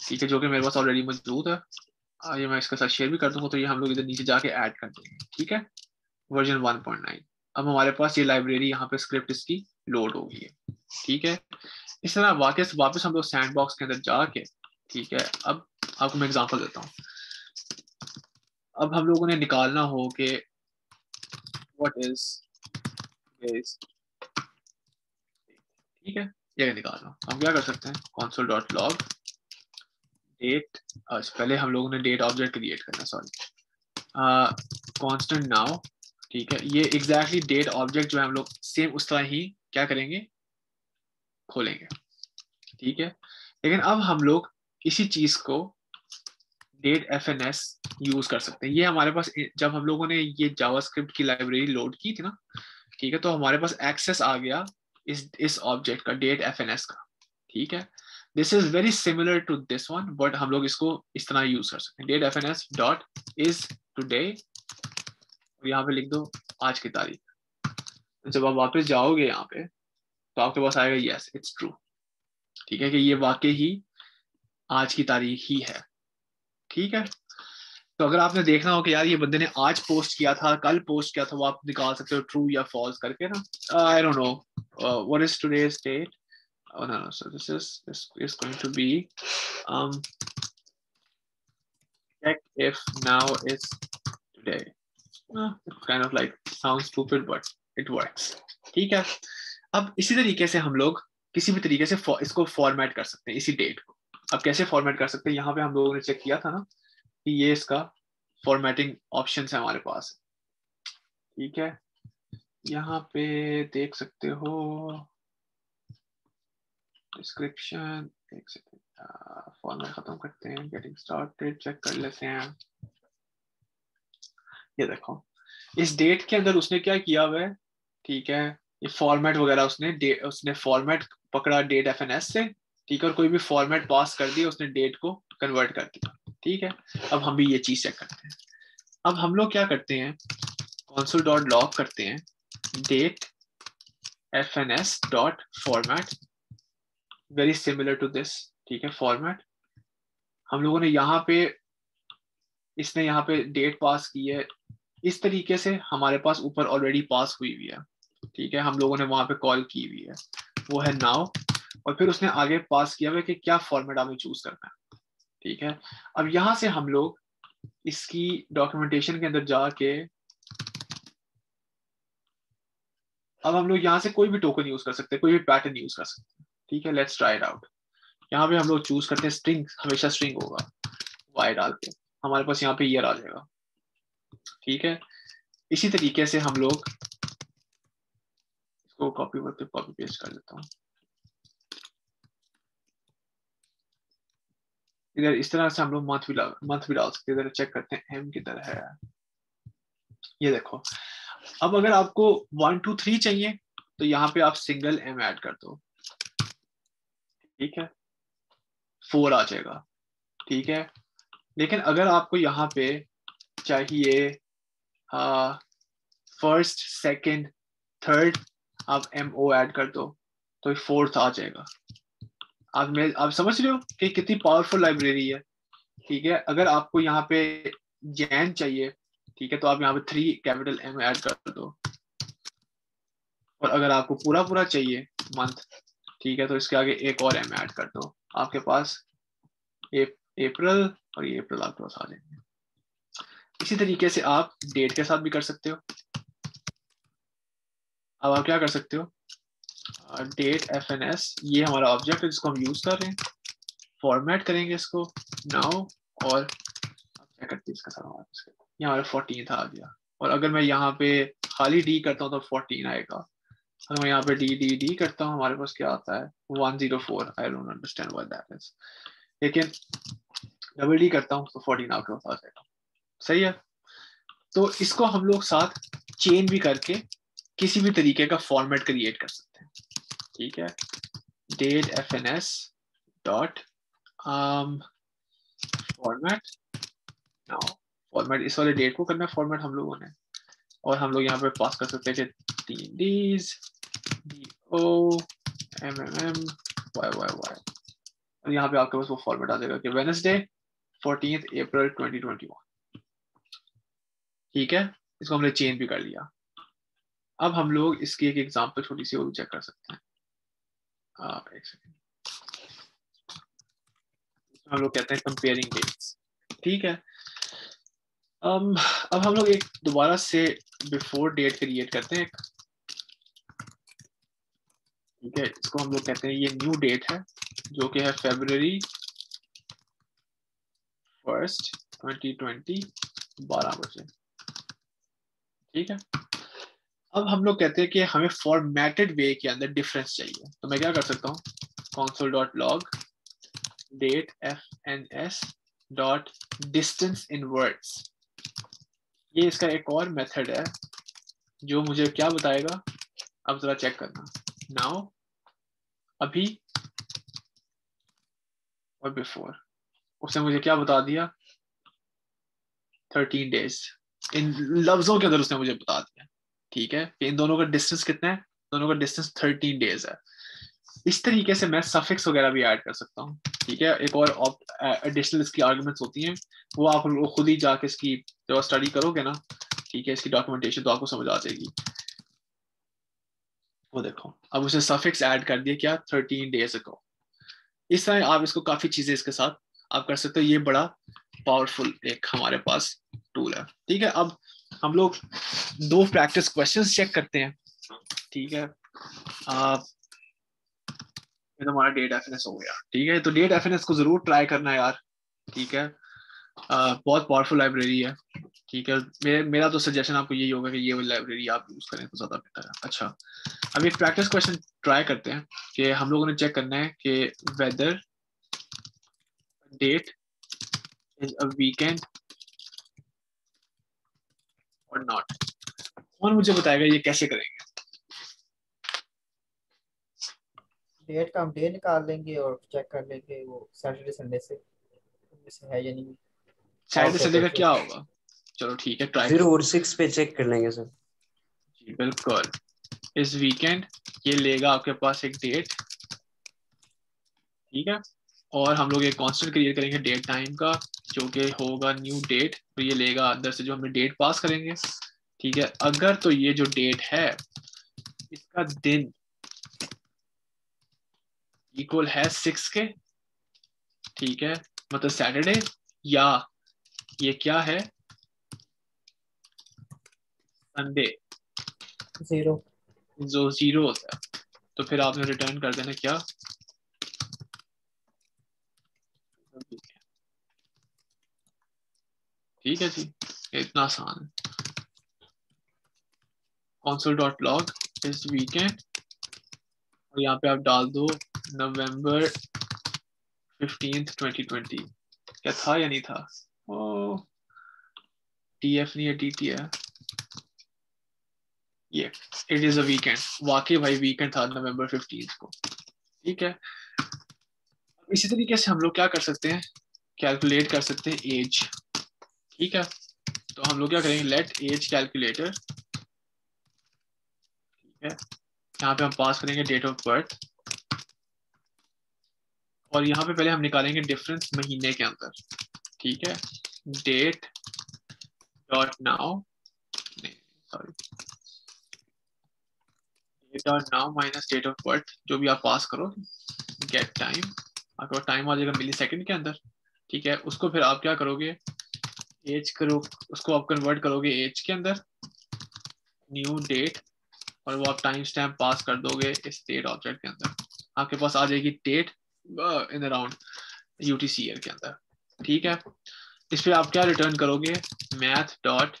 ठीक है, जो कि मेरे पास ऑलरेडी मौजूद है। ये मैं इसके साथ शेयर भी कर दूँगा तो ये हम लोग इधर नीचे जाके ऐड कर देंगे, ठीक है। वर्जन 1.9 अब हमारे पास ये लाइब्रेरी यहाँ पे स्क्रिप्ट इसकी लोड हो गई है ठीक है। इस तरह वापस वापस हम लोग सैंड बॉक्स के अंदर जाके, ठीक है, अब आपको मैं एग्ज़ाम्पल देता हूँ। अब हम लोगों ने निकालना हो कि व्हाट इज़ ठीक है, ये निकालना हम क्या कर सकते हैं? console डॉट लॉग डेट पहले हम लोगों ने डेट ऑब्जेक्ट क्रिएट करना सॉरी कांस्टेंट नाउ ठीक है, ये एग्जैक्टली डेट ऑब्जेक्ट जो है हम लोग सेम उस तरह ही क्या करेंगे? खोलेंगे, ठीक है? लेकिन अब हम लोग इसी चीज़ को date F N S use कर सकते हैं। ये हमारे पास जब हम लोगों ने ये जावास्क्रिप्ट की लाइब्रेरी लोड की थी ना, ठीक है तो हमारे पास एक्सेस आ गया इस इस ऑब्जेक्ट का डेट एफ़ एन एस का, ठीक है? This is very similar to this one but हम लोग इसको इस तरह यूज़ कर सकते हैं। Date F N S dot is today यहाँ पे लिख दो, आज की तारीख। तो जब आप वापस जाओगे यहाँ पे तो आपके पास आएगा यस इट्स ट्रू ठीक है, कि ये वाकई ही आज की तारीख ही है। ठीक है? तो अगर आपने देखना हो कि यार ये बंदे ने आज पोस्ट किया था कल पोस्ट किया था वो आप निकाल सकते हो ट्रू या फॉल्स करके ना। I don't know what is today's date oh no, no so this is this is going to um check if now is today. Uh, kind of like sounds stupid but it works. ठीक है? अब इसी तरीके से हम लोग किसी भी तरीके से इसको फॉर्मेट कर सकते हैं इसी डेट को। अब कैसे फॉर्मेट कर सकते हैं? यहाँ पे हम लोगों ने चेक किया था ना कि ये इसका फॉर्मेटिंग ऑप्शन है हमारे पास। ठीक है? यहाँ पे देख सकते हो। डिस्क्रिप्शन एक सेकंड फॉर्मेट खत्म करते हैं गेटिंग स्टार्टेड चेक कर लेते हैं। ये देखो, इस डेट के अंदर उसने क्या किया हुआ है? ठीक है, ये फॉर्मेट वगैरह उसने उसने फॉर्मेट पकड़ा डेट एफ़ एन एस से। ठीक है? और कोई भी फॉर्मेट पास कर दिया उसने डेट को कन्वर्ट कर दिया। ठीक है? अब हम भी ये चीज़ चेक करते हैं। अब हम लोग क्या करते हैं? कॉन्सोल डॉट लॉग करते हैं। Date F N S dot format very similar to this ठीक है? फॉर्मेट हम लोगों ने यहाँ पे, इसने यहाँ पे डेट पास की है। इस तरीके से हमारे पास ऊपर ऑलरेडी पास हुई हुई है। ठीक है? हम लोगों ने वहाँ पे कॉल की हुई है। वो है नाउ और फिर उसने आगे पास किया हुआ कि क्या फॉर्मेट हमें चूज़ करना है। ठीक है? अब यहाँ से हम लोग इसकी डॉक्यूमेंटेशन के अंदर जाके अब हम लोग यहाँ से कोई भी टोकन यूज़ कर सकते कोई भी पैटर्न यूज़ कर सकते हैं। ठीक है? लेट्स ट्राई इट आउट यहाँ पे हम लोग चूज़ करते हैं स्ट्रिंग हमेशा स्ट्रिंग होगा। वाई डाल के। हमारे पास यहाँ पे ईयर आ जाएगा। ठीक है? इसी तरीके से हम लोग इसको कॉपी कॉपी पेस्ट कर देता हूँ। इधर इस तरह से हम लोग मंथ भी मंथ भी डाल सकते हैं चेक करते हैं एम किधर है? ये देखो, अब अगर आपको वन टू थ्री चाहिए तो यहाँ पे आप सिंगल एम ऐड कर दो। ठीक है? फोर आ जाएगा। ठीक है? लेकिन अगर आपको यहाँ पे चाहिए फ़र्स्ट सेकंड थर्ड आप एम ओ ऐड कर दो तो फोर्थ आ जाएगा। आप मैं आप समझ रहे हो कि कितनी पावरफुल लाइब्रेरी है, ठीक है? अगर आपको यहाँ पे जैन चाहिए, ठीक है तो आप यहाँ पे थ्री कैपिटल एम ऐड कर दो। और अगर आपको पूरा पूरा चाहिए मंथ ठीक है तो इसके आगे एक और एम ऐड कर दो। आपके पास अप्रैल और ये अप्रैल आपके पास आ जाएँगे। इसी तरीके से आप डेट के साथ भी कर सकते हो। अब आप क्या कर सकते हो? डेट एफ़ एन एस ये हमारा ऑब्जेक्ट है जिसको हम यूज़ कर रहे हैं। फॉर्मेट करेंगे इसको नाउ और क्या करते आ गया और अगर मैं यहाँ पे खाली डी करता हूँ तो फोर्टीन आएगा। अगर मैं यहाँ पे डी डी डी करता हूँ, हमारे पास क्या आता है? One zero four I don't understand what that is लेकिन डबल डी करता हूँ तो फोर्टीन आपके पास आ जाएगा। सही है? तो इसको हम लोग साथ चेंज भी करके किसी भी तरीके का फॉर्मेट क्रिएट कर सकते हैं। ठीक है। Date F N S dot format now format इस वाले डेट को करना फॉर्मेट हम लोगों ने। और हम लोग यहाँ पे पास कर सकते हैं कि तीन Ds D O M M M Y Y Y और यहाँ पे आपके पास वो फॉर्मेट आ जाएगा कि Wednesday fourteen April twenty twenty one ठीक है? इसको हमने चेंज भी कर लिया। अब हम लोग इसकी एक एग्ज़ाम्पल छोटी सी और चेक कर सकते हैं। हम लोग कहते हैं कंपेयरिंग डेट्स ठीक है? Um, अब हम लोग एक दोबारा से बिफोर डेट क्रिएट करते हैं ठीक है? इसको हम लोग कहते हैं ये न्यू डेट है जो कि है फेब्रवरी फ़र्स्ट ट्वेंटी ट्वेंटी बारह बजे। ठीक है? अब हम लोग कहते हैं कि हमें फॉर्मेटेड वे के अंदर डिफरेंस चाहिए। तो मैं क्या कर सकता हूँ? Console dot log date F N S dot distance in words ये इसका एक और मेथड है, जो मुझे क्या बताएगा? अब जरा चेक करना। नाउ अभी और बिफोर उसने मुझे क्या बता दिया? थर्टीन डेज़ इन लफ्जों के अंदर उसने मुझे बता दिया। ठीक है? कि इन दोनों का डिस्टेंस कितना है? दोनों का डिस्टेंस थर्टीन डेज़ है। इस तरीके से मैं सफिक्स वगैरह भी ऐड कर सकता हूँ, ठीक है? एक और एडिशनल इसकी आर्गुमेंट्स होती हैं। वो आप खुद ही जाके इसकी जब स्टडी करोगे ना, ठीक है? इसकी डॉक्यूमेंटेशन तो आपको समझ आ जाएगी। वो देखो, अब उसने सफिक्स ऐड कर दिया क्या? थर्टीन डेज़ अगो इस तरह आप इसको काफ़ी चीज़ें इसके साथ आप कर सकते हो। ये बड़ा पावरफुल एक हमारे पास टूल है, ठीक है? अब हम लोग दो प्रैक्टिस क्वेश्चंस चेक करते हैं। ठीक है? आ, तो हमारा डेट एफ़ हो गया। ठीक है? तो डेट एफ़ को ज़रूर ट्राई करना यार। ठीक है? आ, बहुत पावरफुल लाइब्रेरी है। ठीक है? मेरे मेरा तो सजेशन आपको यही होगा कि ये वाली लाइब्रेरी आप यूज़ करें तो ज़्यादा बेहतर है। अच्छा। अब एक प्रैक्टिस क्वेश्चन ट्राई करते हैं कि हम लोगों ने चेक करना है कि whether date is a weekend और नॉट कौन मुझे बताएगा ये कैसे करेंगे? डेट का हम डे निकाल लेंगे और चेक कर लेंगे वो सैटरडे संडे से है या नहीं। सैटरडे संडे का क्या होगा? चलो ठीक है ट्राई ज़ीरो और सिक्स पे चेक कर लेंगे सर। जी बिल्कुल। इस वीकेंड ये लेगा आपके पास एक डेट ठीक है? और हम लोग एक कांस्टेंट क्रिएट करेंगे डेट टाइम का। जो कि होगा न्यू डेट तो ये लेगा अंदर से जो हमें डेट पास करेंगे। ठीक है अगर तो ये जो डेट है इसका दिन इक्वल है सिक्स के। ठीक है मतलब सैटरडे या ये क्या है? संडे ज़ीरो जो ज़ीरो होता है तो फिर आपने रिटर्न कर देना क्या? ठीक है जी, इतना आसान console dot log is weekend और यहाँ पे आप डाल दो नवंबर ट्वेंटी ट्वेंटी क्या था या नहीं था? ओ टी एफ़ नहीं है टी टी है। ये इट इज़ अ वीकेंड वाकई भाई वीकेंड था नवंबर फिफ्टीन को। ठीक है? इसी तरीके से हम लोग क्या कर सकते हैं? कैलकुलेट कर सकते हैं एज ठीक है तो हम लोग क्या करेंगे? लेट एज कैलकुलेटर ठीक है, यहाँ पे हम पास करेंगे डेट ऑफ़ बर्थ और यहाँ पे पहले हम निकालेंगे डिफरेंस महीने के अंदर, ठीक है? Date dot now sorry date now minus date of birth जो भी आप पास करो गेट टाइम आपका टाइम आ जाएगा मिली सेकेंड के अंदर, ठीक है, उसको फिर आप क्या करोगे? एज करो उसको आप कन्वर्ट करोगे एज के अंदर न्यू डेट और वो आप टाइम स्टैम्प पास कर दोगे इस डेट ऑब्जेक्ट के अंदर। आपके पास आ जाएगी date in around UTC year के अंदर। ठीक है? इस पर आप क्या रिटर्न करोगे? मैथ डॉट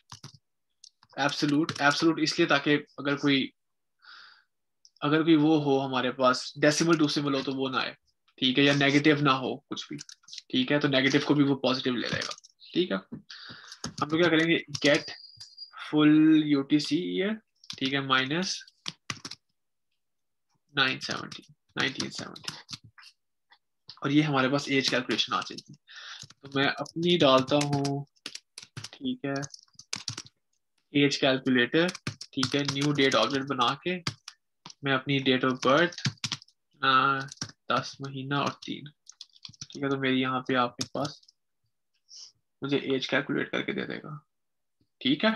एब्सोलूट एब्सोलूट इसलिए ताकि अगर कोई अगर कोई वो हो हमारे पास डेसिमल टू सिमल हो तो वो ना आए। ठीक है? या नेगेटिव ना हो कुछ भी। ठीक है? तो नेगेटिव को भी वो पॉजिटिव ले लेगा। ठीक है। हम लोग क्या करेंगे? गेट फुल यूटीसी ईयर ठीक है माइनस नाइन सेवेंटी और ये हमारे पास एज कैलकुलेशन आ जाएगी। तो मैं अपनी डालता हूँ, ठीक है एज कैलकुलेटर ठीक है न्यू डेट ऑब्जेक्ट बना के मैं अपनी डेट ऑफ़ बर्थ दस महीना और तीन। ठीक है तो मेरी यहाँ पे आपके पास मुझे एज कैलकुलेट करके दे देगा। ठीक है?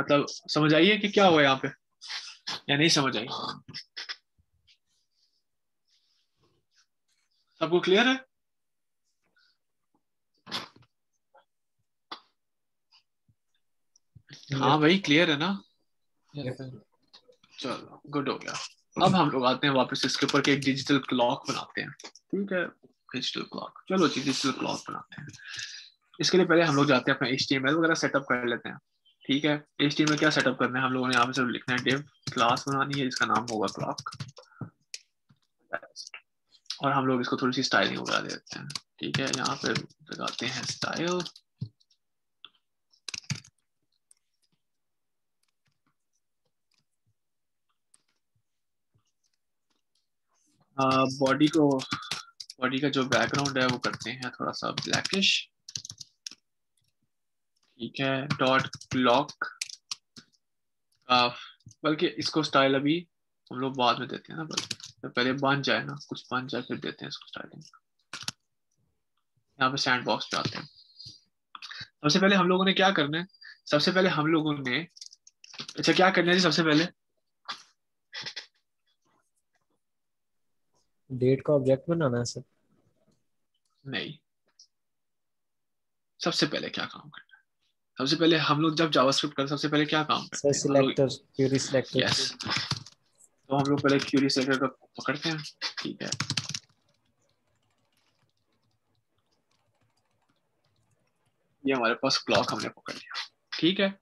मतलब समझ आइए कि क्या हुआ यहाँ पे? या नहीं समझ आई? सबको क्लियर है? हाँ भाई क्लियर है ना? चलो गुड हो गया। अब हम लोग आते हैं वापस इसके ऊपर के एक डिजिटल क्लॉक बनाते हैं। ठीक है। डिजिटल क्लॉक चलो जी डिजिटल क्लॉक बनाते हैं। इसके लिए पहले हम लोग जाते हैं अपना एच वगैरह सेटअप कर लेते हैं। ठीक है? एच में क्या सेटअप करना है? हम लोगों ने यहाँ पे सिर्फ़ लिखना है डिव क्लास बनानी है जिसका नाम होगा क्लॉक और हम लोग इसको थोड़ी सी स्टाइलिंग वगैरह दे देते हैं। ठीक है? यहाँ पे लगाते हैं स्टाइल बॉडी uh, को बॉडी का जो बैकग्राउंड है वो करते हैं थोड़ा सा ब्लैकिश ठीक है डॉट क्लॉक बल्कि इसको स्टाइल अभी हम लोग बाद में देते हैं ना, बल्कि तो पहले बन जाए ना, कुछ बन जाए फिर देते हैं इसको स्टाइलिंग यहाँ पे सैंड बॉक्स पे आते हैं। सबसे पहले हम लोगों ने क्या करना है? सबसे पहले हम लोगों ने अच्छा क्या करना है जी सबसे पहले? डेट का ऑब्जेक्ट बनाना है सर? नहीं। सबसे पहले क्या काम करना है? सबसे पहले हम लोग जब जावास्क्रिप्ट करते सबसे पहले क्या काम करते हैं? सिलेक्टर क्वेरी सिलेक्टर यस तो हम लोग पहले क्यूरी सेलेक्टर का पकड़ते हैं ठीक है? ये हमारे पास क्लॉक हमने पकड़ लिया ठीक है?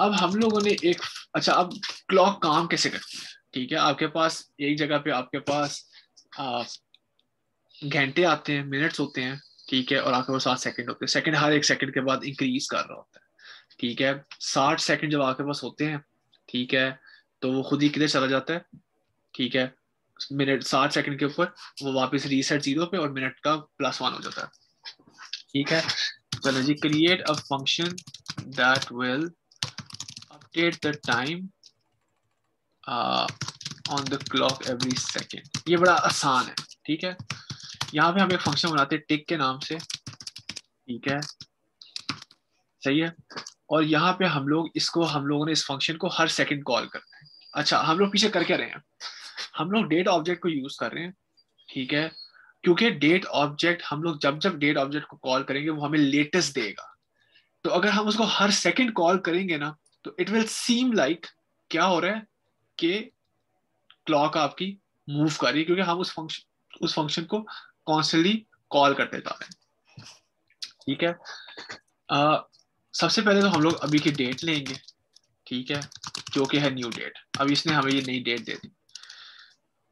अब हम लोगों ने एक अच्छा अब क्लॉक काम कैसे करती है? ठीक है आपके पास एक जगह पे आपके पास घंटे आते हैं मिनट्स होते हैं, ठीक है, और आपके पास सात सेकंड होते हैं। सेकंड हर एक सेकंड के बाद इंक्रीज कर रहा होता है, ठीक है? साठ सेकंड जब आपके पास होते हैं, ठीक है तो वो खुद ही किधर चला जाता है, ठीक है? मिनट साठ सेकंड के ऊपर वो वापस रीसेट ज़ीरो पे और मिनट का प्लस वन हो जाता है, ठीक है? चलो जी create a function that will update the time on the clock every second ये बड़ा आसान है, ठीक है? यहाँ पे हम एक फ़ंक्शन बनाते हैं टिक के नाम से, ठीक है? सही है? और यहाँ पे हम लोग इसको, हम लोगों ने इस फ़ंक्शन को हर सेकंड कॉल करना है। अच्छा हम लोग पीछे कर क्या रहे हैं? हम लोग डेट ऑब्जेक्ट को यूज़ कर रहे हैं, ठीक है? क्योंकि डेट ऑब्जेक्ट हम लोग जब जब डेट ऑब्जेक्ट को कॉल करेंगे, वो हमें लेटेस्ट देगा। तो अगर हम उसको हर सेकंड कॉल करेंगे ना तो इट विल सीम लाइक क्या हो रहा है? कि क्लॉक आपकी मूव कर रही है क्योंकि हम उस फ़ंक्शन उस फ़ंक्शन को कॉन्स्टेंटली कॉल करते जा रहे हैं। ठीक है? आ, सबसे पहले तो हम लोग अभी की डेट लेंगे ठीक है? जो कि है न्यू डेट अब इसने हमें ये नई डेट दे दी।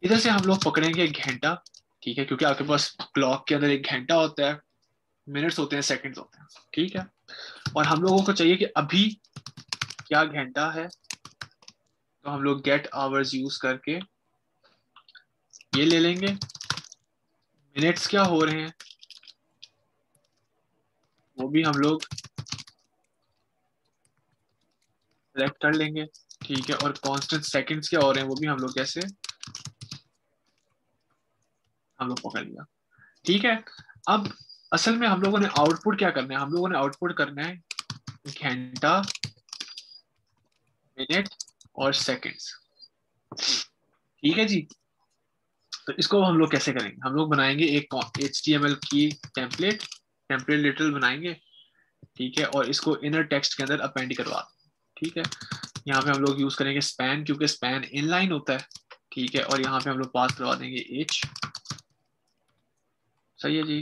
इधर से हम लोग पकड़ेंगे एक घंटा ठीक है? क्योंकि आपके पास क्लॉक के अंदर एक घंटा होता है मिनट्स होते हैं सेकंड्स होते हैं ठीक है? और हम लोगों को चाहिए कि अभी क्या घंटा है तो हम लोग गेट आवर्स यूज़ करके ये ले लेंगे। मिनट्स क्या हो रहे हैं? वो भी हम लोग सेलेक्ट कर लेंगे। ठीक है, और कांस्टेंट सेकंड्स क्या हो रहे हैं वो भी हम लोग कैसे? हम लोग पकड़ लिया। ठीक है, अब असल में हम लोगों ने आउटपुट क्या करना है? हम लोगों ने आउटपुट करना है घंटा मिनट और सेकंड्स ठीक है जी? तो इसको हम लोग कैसे करेंगे? हम लोग बनाएँगे एक एचटीएमएल की टेम्पलेट टेम्पलेट लिटरल बनाएँगे, ठीक है? और इसको इनर टेक्स्ट के अंदर अपेंड करवा ठीक है? यहाँ पे हम लोग यूज़ करेंगे स्पैन क्योंकि स्पैन इनलाइन होता है, ठीक है? और यहाँ पे हम लोग पास करवा देंगे एच सही है जी?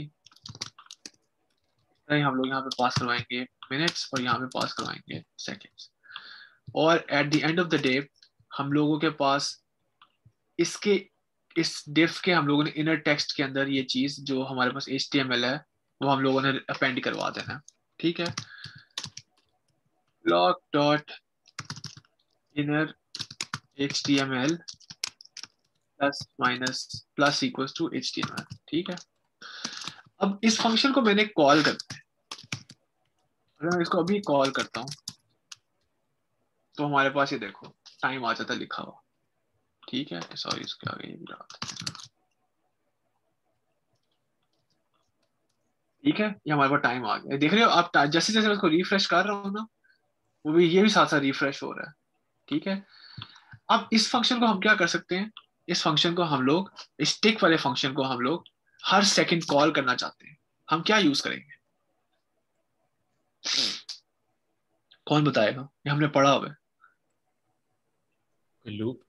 नहीं हम लोग यहाँ पे पास करवाएँगे मिनट्स और यहाँ पे पास करवाएँगे सेकेंड्स और at the end of the day हम लोगों के पास इसके, इस डिफ के हम लोगों ने इनर टेक्स्ट के अंदर ये चीज़ जो हमारे पास एच है, वो हम लोगों ने अपेंड करवा देना है। ठीक है? Block dot inner H T M L plus minus plus equal to H equals M L ठीक है? अब इस फ़ंक्शन को मैंने कॉल करना है। अगर मैं इसको अभी कॉल करता हूँ तो हमारे पास ये देखो टाइम आ जाता लिखा हुआ। ठीक है? सॉरी इसके आगे ये ठीक है? ये हमारे पास टाइम आ गया। देख रहे हो आप जैसे जैसे उसको रिफ्रेश कर रहा हूँ ना, वो भी, ये भी साथ साथ रिफ्रेश हो रहा है। ठीक है? अब इस फ़ंक्शन को हम क्या कर सकते हैं? इस फ़ंक्शन को हम लोग, इस टिक वाले फ़ंक्शन को हम लोग हर सेकंड कॉल करना चाहते हैं। हम क्या यूज़ करेंगे? कौन बताएगा? ये हमने पढ़ा हुआ है। लूप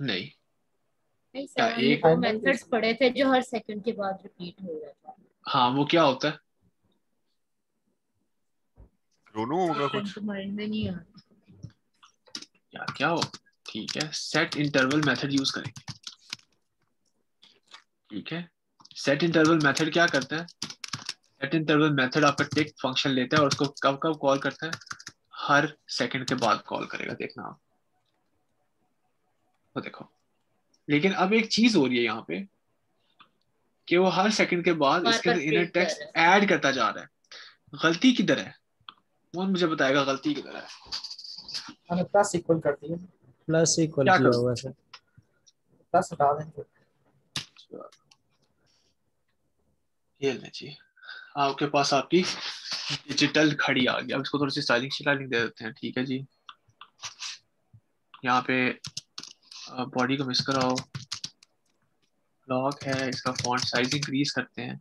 नहीं। नहीं सर एक- मेथड्स पढ़े थे जो हर सेकंड के बाद रिपीट हो रहा था हाँ वो क्या होता है? क्रोनो होगा कुछ। तो माइंड में नहीं आ यार क्या हो? ठीक है सेट इंटरवल मेथड यूज़ करेंगे। ठीक है सेट इंटरवल मेथड क्या करता है? सेट इंटरवल मेथड आपका टिक फ़ंक्शन लेता है और उसको कब कब कॉल करता है? हर सेकंड के बाद कॉल करेगा देखना आप। तो देखो। लेकिन अब एक चीज़ हो रही है यहाँ पे कि वो हर सेकंड के बाद इसके अंदर इनर टेक्स्ट ऐड करता जा रहा है। गलती किधर है? कौन मुझे बताएगा गलती किधर है? हमें प्लस इक्वल कर दिया। प्लस इक्वल किया हुआ है प्लस हटा देंगे। ये ले जी। आपके पास आपकी डिजिटल घड़ी आ गई। अब इसको थोड़ी सी स्टाइलिंग स्टाइलिंग दे देते हैं। ठीक है जी। यहाँ पे बॉडी को मिस कराओ। लॉक है, इसका फॉन्ट साइज़ इंक्रीज करते हैं।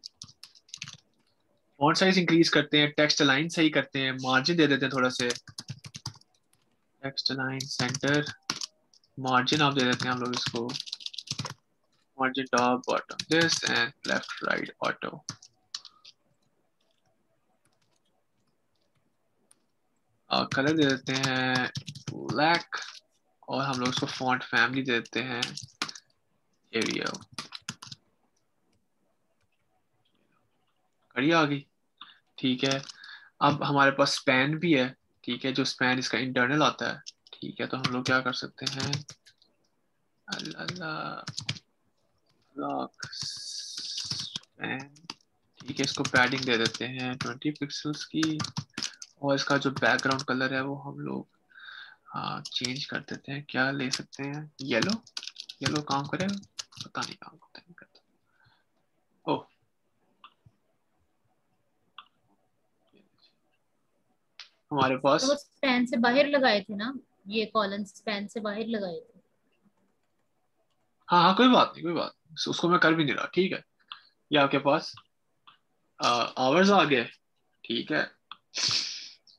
फॉन्ट साइज़ इंक्रीज करते हैं टेक्स्ट लाइन सही करते हैं मार्जिन दे देते हैं थोड़ा से। टेक्स्ट लाइन सेंटर मार्जिन आप दे देते हैं हम लोग इसको। margin top, bottom, this and left, right, auto colour दे देते हैं ब्लैक और हम लोग उसको फॉन्ट फैमिली दे देते हैं। एरिया घड़ी आ गई ठीक है। अब हमारे पास स्पैन भी है। ठीक है, जो स्पैन इसका इंटरनल आता है। ठीक है तो हम लोग क्या कर सकते हैं? ठीक है, इसको पैडिंग दे देते हैं। ट्वेंटी पिक्सल्स की। और इसका जो बैकग्राउंड कलर है, वो हम लोग चेंज कर देते हैं क्या ले सकते हैं? येलो येलो काम करेगा पता नहीं काम करता नहीं करता ओह हमारे पास तो स्पैन से बाहर लगाए थे ना? ये कॉलन स्पैन से बाहर लगाए थे। हाँ हाँ कोई बात नहीं कोई बात नहीं। उसको मैं कर भी नहीं रहा ठीक है? ये आपके पास आवर्स आ गए ठीक है?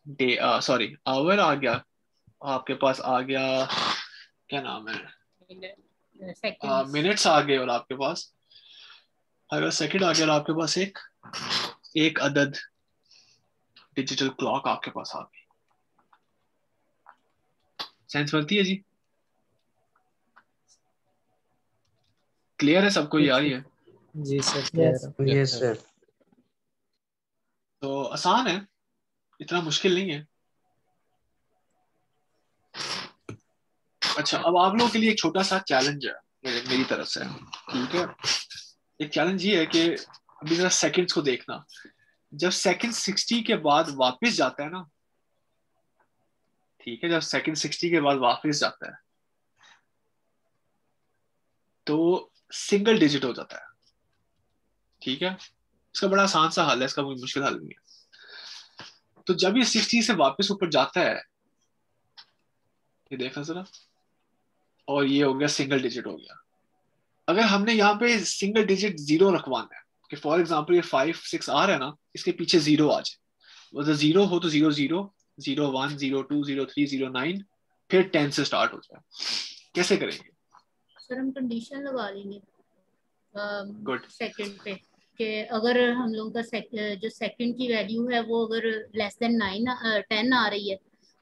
डे सॉरी आवर आ गया। आपके पास आ गया क्या नाम है? मिनट्स आ गए और आपके पास। अगर सेकंड आ गया और आपके पास एक एक अदद डिजिटल क्लॉक आपके पास आ गई। सेंस बनती है जी? क्लियर है? सबको ये आ रही है? जी सर क्लियर यस सर तो आसान है। इतना मुश्किल नहीं है। अच्छा अब आप लोगों के लिए एक छोटा सा चैलेंज है, मेरे तरफ़ से। ठीक है? एक चैलेंज ये है कि अभी जरा सेकंड्स को देखना। जब सेकंड 60 के बाद वापस जाता है ना, ठीक है, जब सेकंड 60 के बाद वापस जाता है तो सिंगल डिजिट हो जाता है। ठीक है? इसका बड़ा आसान सा हल है, इसका कोई मुश्किल हल नहीं है। तो जब ये सिक्सटी से वापस ऊपर जाता है, ये देखना जरा। और ये हो गया सिंगल डिजिट हो गया। अगर हमने यहाँ पे सिंगल डिजिट ज़ीरो रखवाना है कि फॉर एग्ज़ाम्पल ये फाइव सिक्स आ रहा है ना इसके पीछे ज़ीरो आ जाए। अगर ज़ीरो हो तो zero zero zero one zero two zero three zero nine फिर टेन से स्टार्ट हो जाए। कैसे करेंगे? सर हम कंडीशन लगा लेंगे Good. सेकंड पे कि अगर हम लोगों का sec, जो सेकंड की वैल्यू है वो अगर लेस देन नाइन टेन आ रही है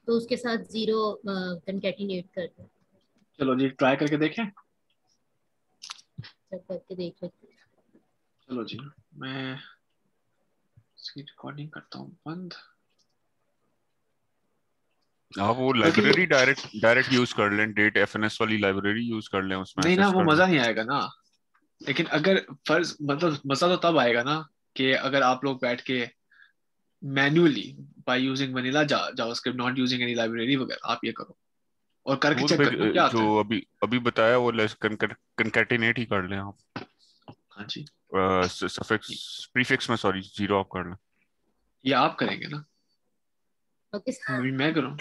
तो उसके साथ ज़ीरो कंकेटिनेट कर दो। चलो जी ट्राई करके देखें। करके देख। चलो जी मैं इसकी रिकॉर्डिंग करता हूँ बंद। आप वो लाइब्रेरी डायरेक्ट डायरेक्ट यूज़ कर लें डेट एफएनएस वाली लाइब्रेरी यूज़ कर लें उसमें नहीं ना वो मज़ा नहीं आएगा ना। लेकिन अगर फ़र्ज़ मतलब मज़ा तो तब आएगा ना कि अगर आप लोग बैठ के manually by using vanilla JavaScript not using any library वगैरह आप ये करो। और करके वो चेक फिर, करो क्या आता जो है? अभी अभी बताया वो लेस कंकैटिनेट ही कर लें आप। हाँ जी। सफिक्स प्रीफिक्स में सॉरी ज़ीरो आप कर लें। ये आप करेंगे ना? अभी मैं करूँ?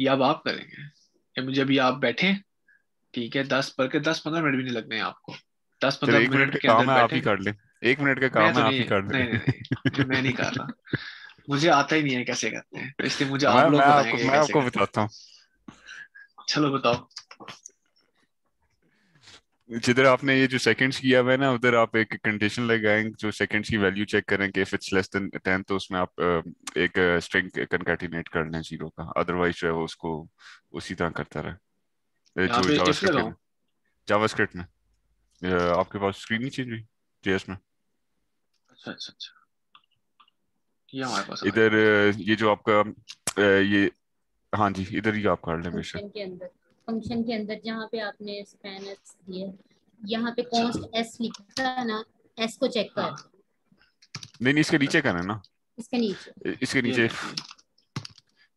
ये अब आप करेंगे। या मुझे अभी आप बैठे। ठीक है दस पढ़ के दस पंद्रह मिनट भी नहीं लगने हैं आपको। दस चलो पंद्रह एक मिनट मिनट के के काम अंदर है आप ही कर लें। एक मिनट के मैं काम तो है आप नहीं ही कर नहीं लें नहीं नहीं मैं नहीं कर रहा। मुझे आता ही नहीं है कैसे करते हैं। तो इसलिए मुझे आप लोग मैं आपको मैं आपको बताता हूँ। चलो बताओ। जिधर आपने ये जो सेकंड्स किया हुआ है ना उधर आप एक कंडीशन लगाएँ जो सेकंड्स की वैल्यू चेक करें कि इफ़ इट्स लेस देन 10 तो उसमें आप एक स्ट्रिंग कंकैटिनेट कर लें ज़ीरो का। अदरवाइज़ जो है वो उसको उसी तरह करता रहे। जो जावास्क्रिप्ट जावास्क्रिप्ट में। आपके पास स्क्रीन नहीं चेंज हुई? जेएस में। अच्छा अच्छा अच्छा। ये हमारे पास इधर ये जो आपका ये हाँ जी इधर ही आप कर लें बेशक फ़ंक्शन के अंदर फ़ंक्शन के अंदर जहाँ पे आपने स्पैन एस दिया यहाँ पे। कॉन्स्ट एस लिखा है ना एस को चेक कर नहीं नहीं इसके नीचे करना ना इसके नीचे इसके नीचे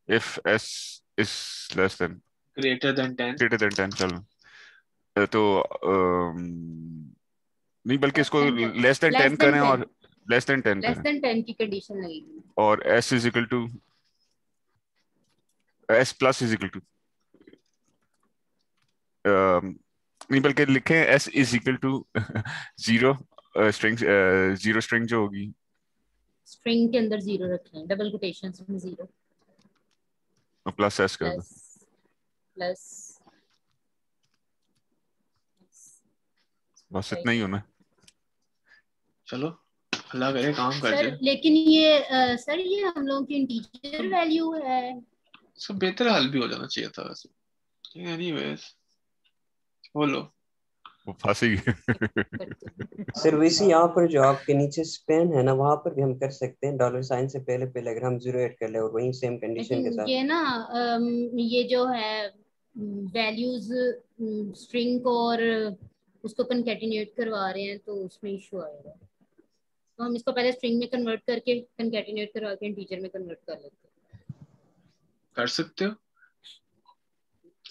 if s is less than. Greater than 10 greater than 10 चलो तो नहीं बल्कि इसको Less than 10. Less than Less 10 करें और less than 10 less than ten की कंडीशन लगेगी। और s is equal to s plus is equal to नहीं बल्कि लिखें s is equal to zero string zero string जो होगी। स्ट्रिंग के अंदर ज़ीरो रखें। डबल कोटेशंस में ज़ीरो प्लस s कर दो। प्लस प्लस बस इतना ही होना। चलो। अल्लाह करे काम कर सर लेकिन ये अ, सर ये हम लोगों की इंटीजर वैल्यू है। बेहतर हल भी हो जाना चाहिए था वैसे। एनीवेज बोलो। वो फंस। ही सर वैसे यहाँ पर जो आपके नीचे स्पेन है ना वहाँ पर भी हम कर सकते हैं। डॉलर साइन से पहले पहले अगर हम ज़ीरो एड कर ले और वहीं सेम कंडीशन के साथ। ये ना ये जो है वैल्यूज़ स्ट्रिंग को और उसको कंकैटिनेट करवा रहे हैं तो उसमें इशू आएगा। तो हम इसको पहले स्ट्रिंग में कन्वर्ट करके कंकैटिनेट करवा के इंटीजर में कन्वर्ट कर लेते हैं। कर सकते हो?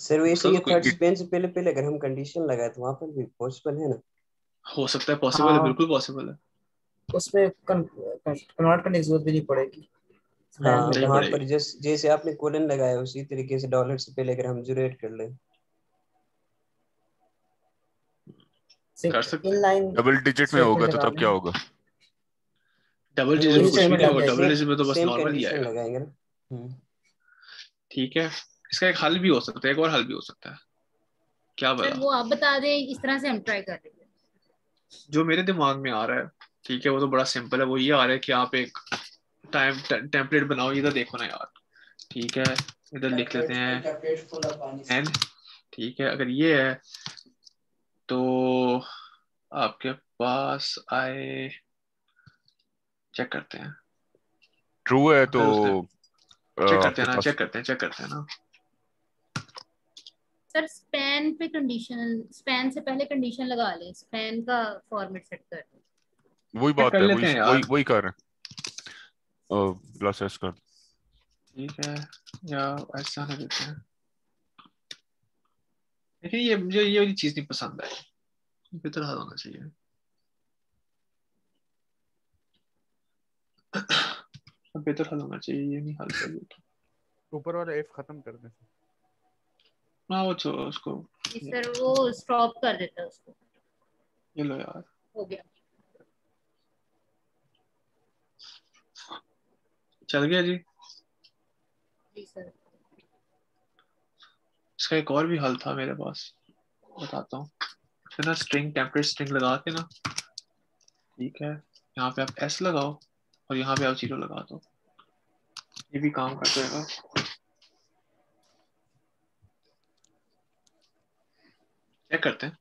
सर वैसे ये थर्ड स्पेन से पहले पहले अगर हम कंडीशन लगाए तो वहाँ पर भी पॉसिबल है ना? हो सकता है पॉसिबल है हाँ। बिल्कुल पॉसिबल है। उसमें कन्वर्ट करने की ज़रूरत भी नहीं पड़ेगी। हाँ वहाँ पर जैस, जैसे आपने कोलन लगाया उसी तरीके से डॉलर से पहले अगर हम ज़ीरो कर ले। कर सकते इन लाइन डबल डिजिट में होगा तो तब क्या होगा? डबल डिजिट में कुछ भी नहीं होगा डबल डिजिट में तो बस नॉर्मल ही आएगा। हम्म। ठीक है। इसका एक हल भी हो सकता है एक और हल भी हो सकता है। क्या पता? वो आप बता दें इस तरह से हम ट्राई कर रहे हैं। जो मेरे दिमाग में आ रहा है ठीक है वो तो बड़ा सिंपल है वो ये आ रहा है कि आप एक टाइम टेम्पलेट बनाओ इधर देखो ना यार। ठीक है इधर लिख लेते हैं। एन ठीक है अगर ये है तो आपके पास आए चेक करते हैं। ट्रू है तो चेक करते हैं ना चेक करते हैं चेक करते हैं ना। सर स्पैन पे कंडीशन स्पैन से पहले कंडीशन लगा लें स्पैन का फॉर्मेट सेट कर दें। वही बात है वही वही वही कर रहे हैं। प्लस एस कर। ठीक है या ऐसा कर देते हैं। देखिए ये मुझे ये वाली चीज़ नहीं पसंद आई बेहतर हल होना चाहिए। बेहतर हल होना चाहिए ये नहीं हल कर ऊपर वाला एफ़ खत्म कर दें ना वो छोड़ो उसको सर वो स्टॉप कर देता है उसको। ये लो यार। हो गया। चल गया जी। जी सर। इसका एक और भी हल था मेरे पास। बताता हूँ। फिर ना स्ट्रिंग टेम्पलेट स्ट्रिंग लगा के ना ठीक है यहाँ पे आप एस लगाओ। और यहाँ पे आप ज़ीरो लगा दो। ये भी काम कर जाएगा। चेक करते हैं।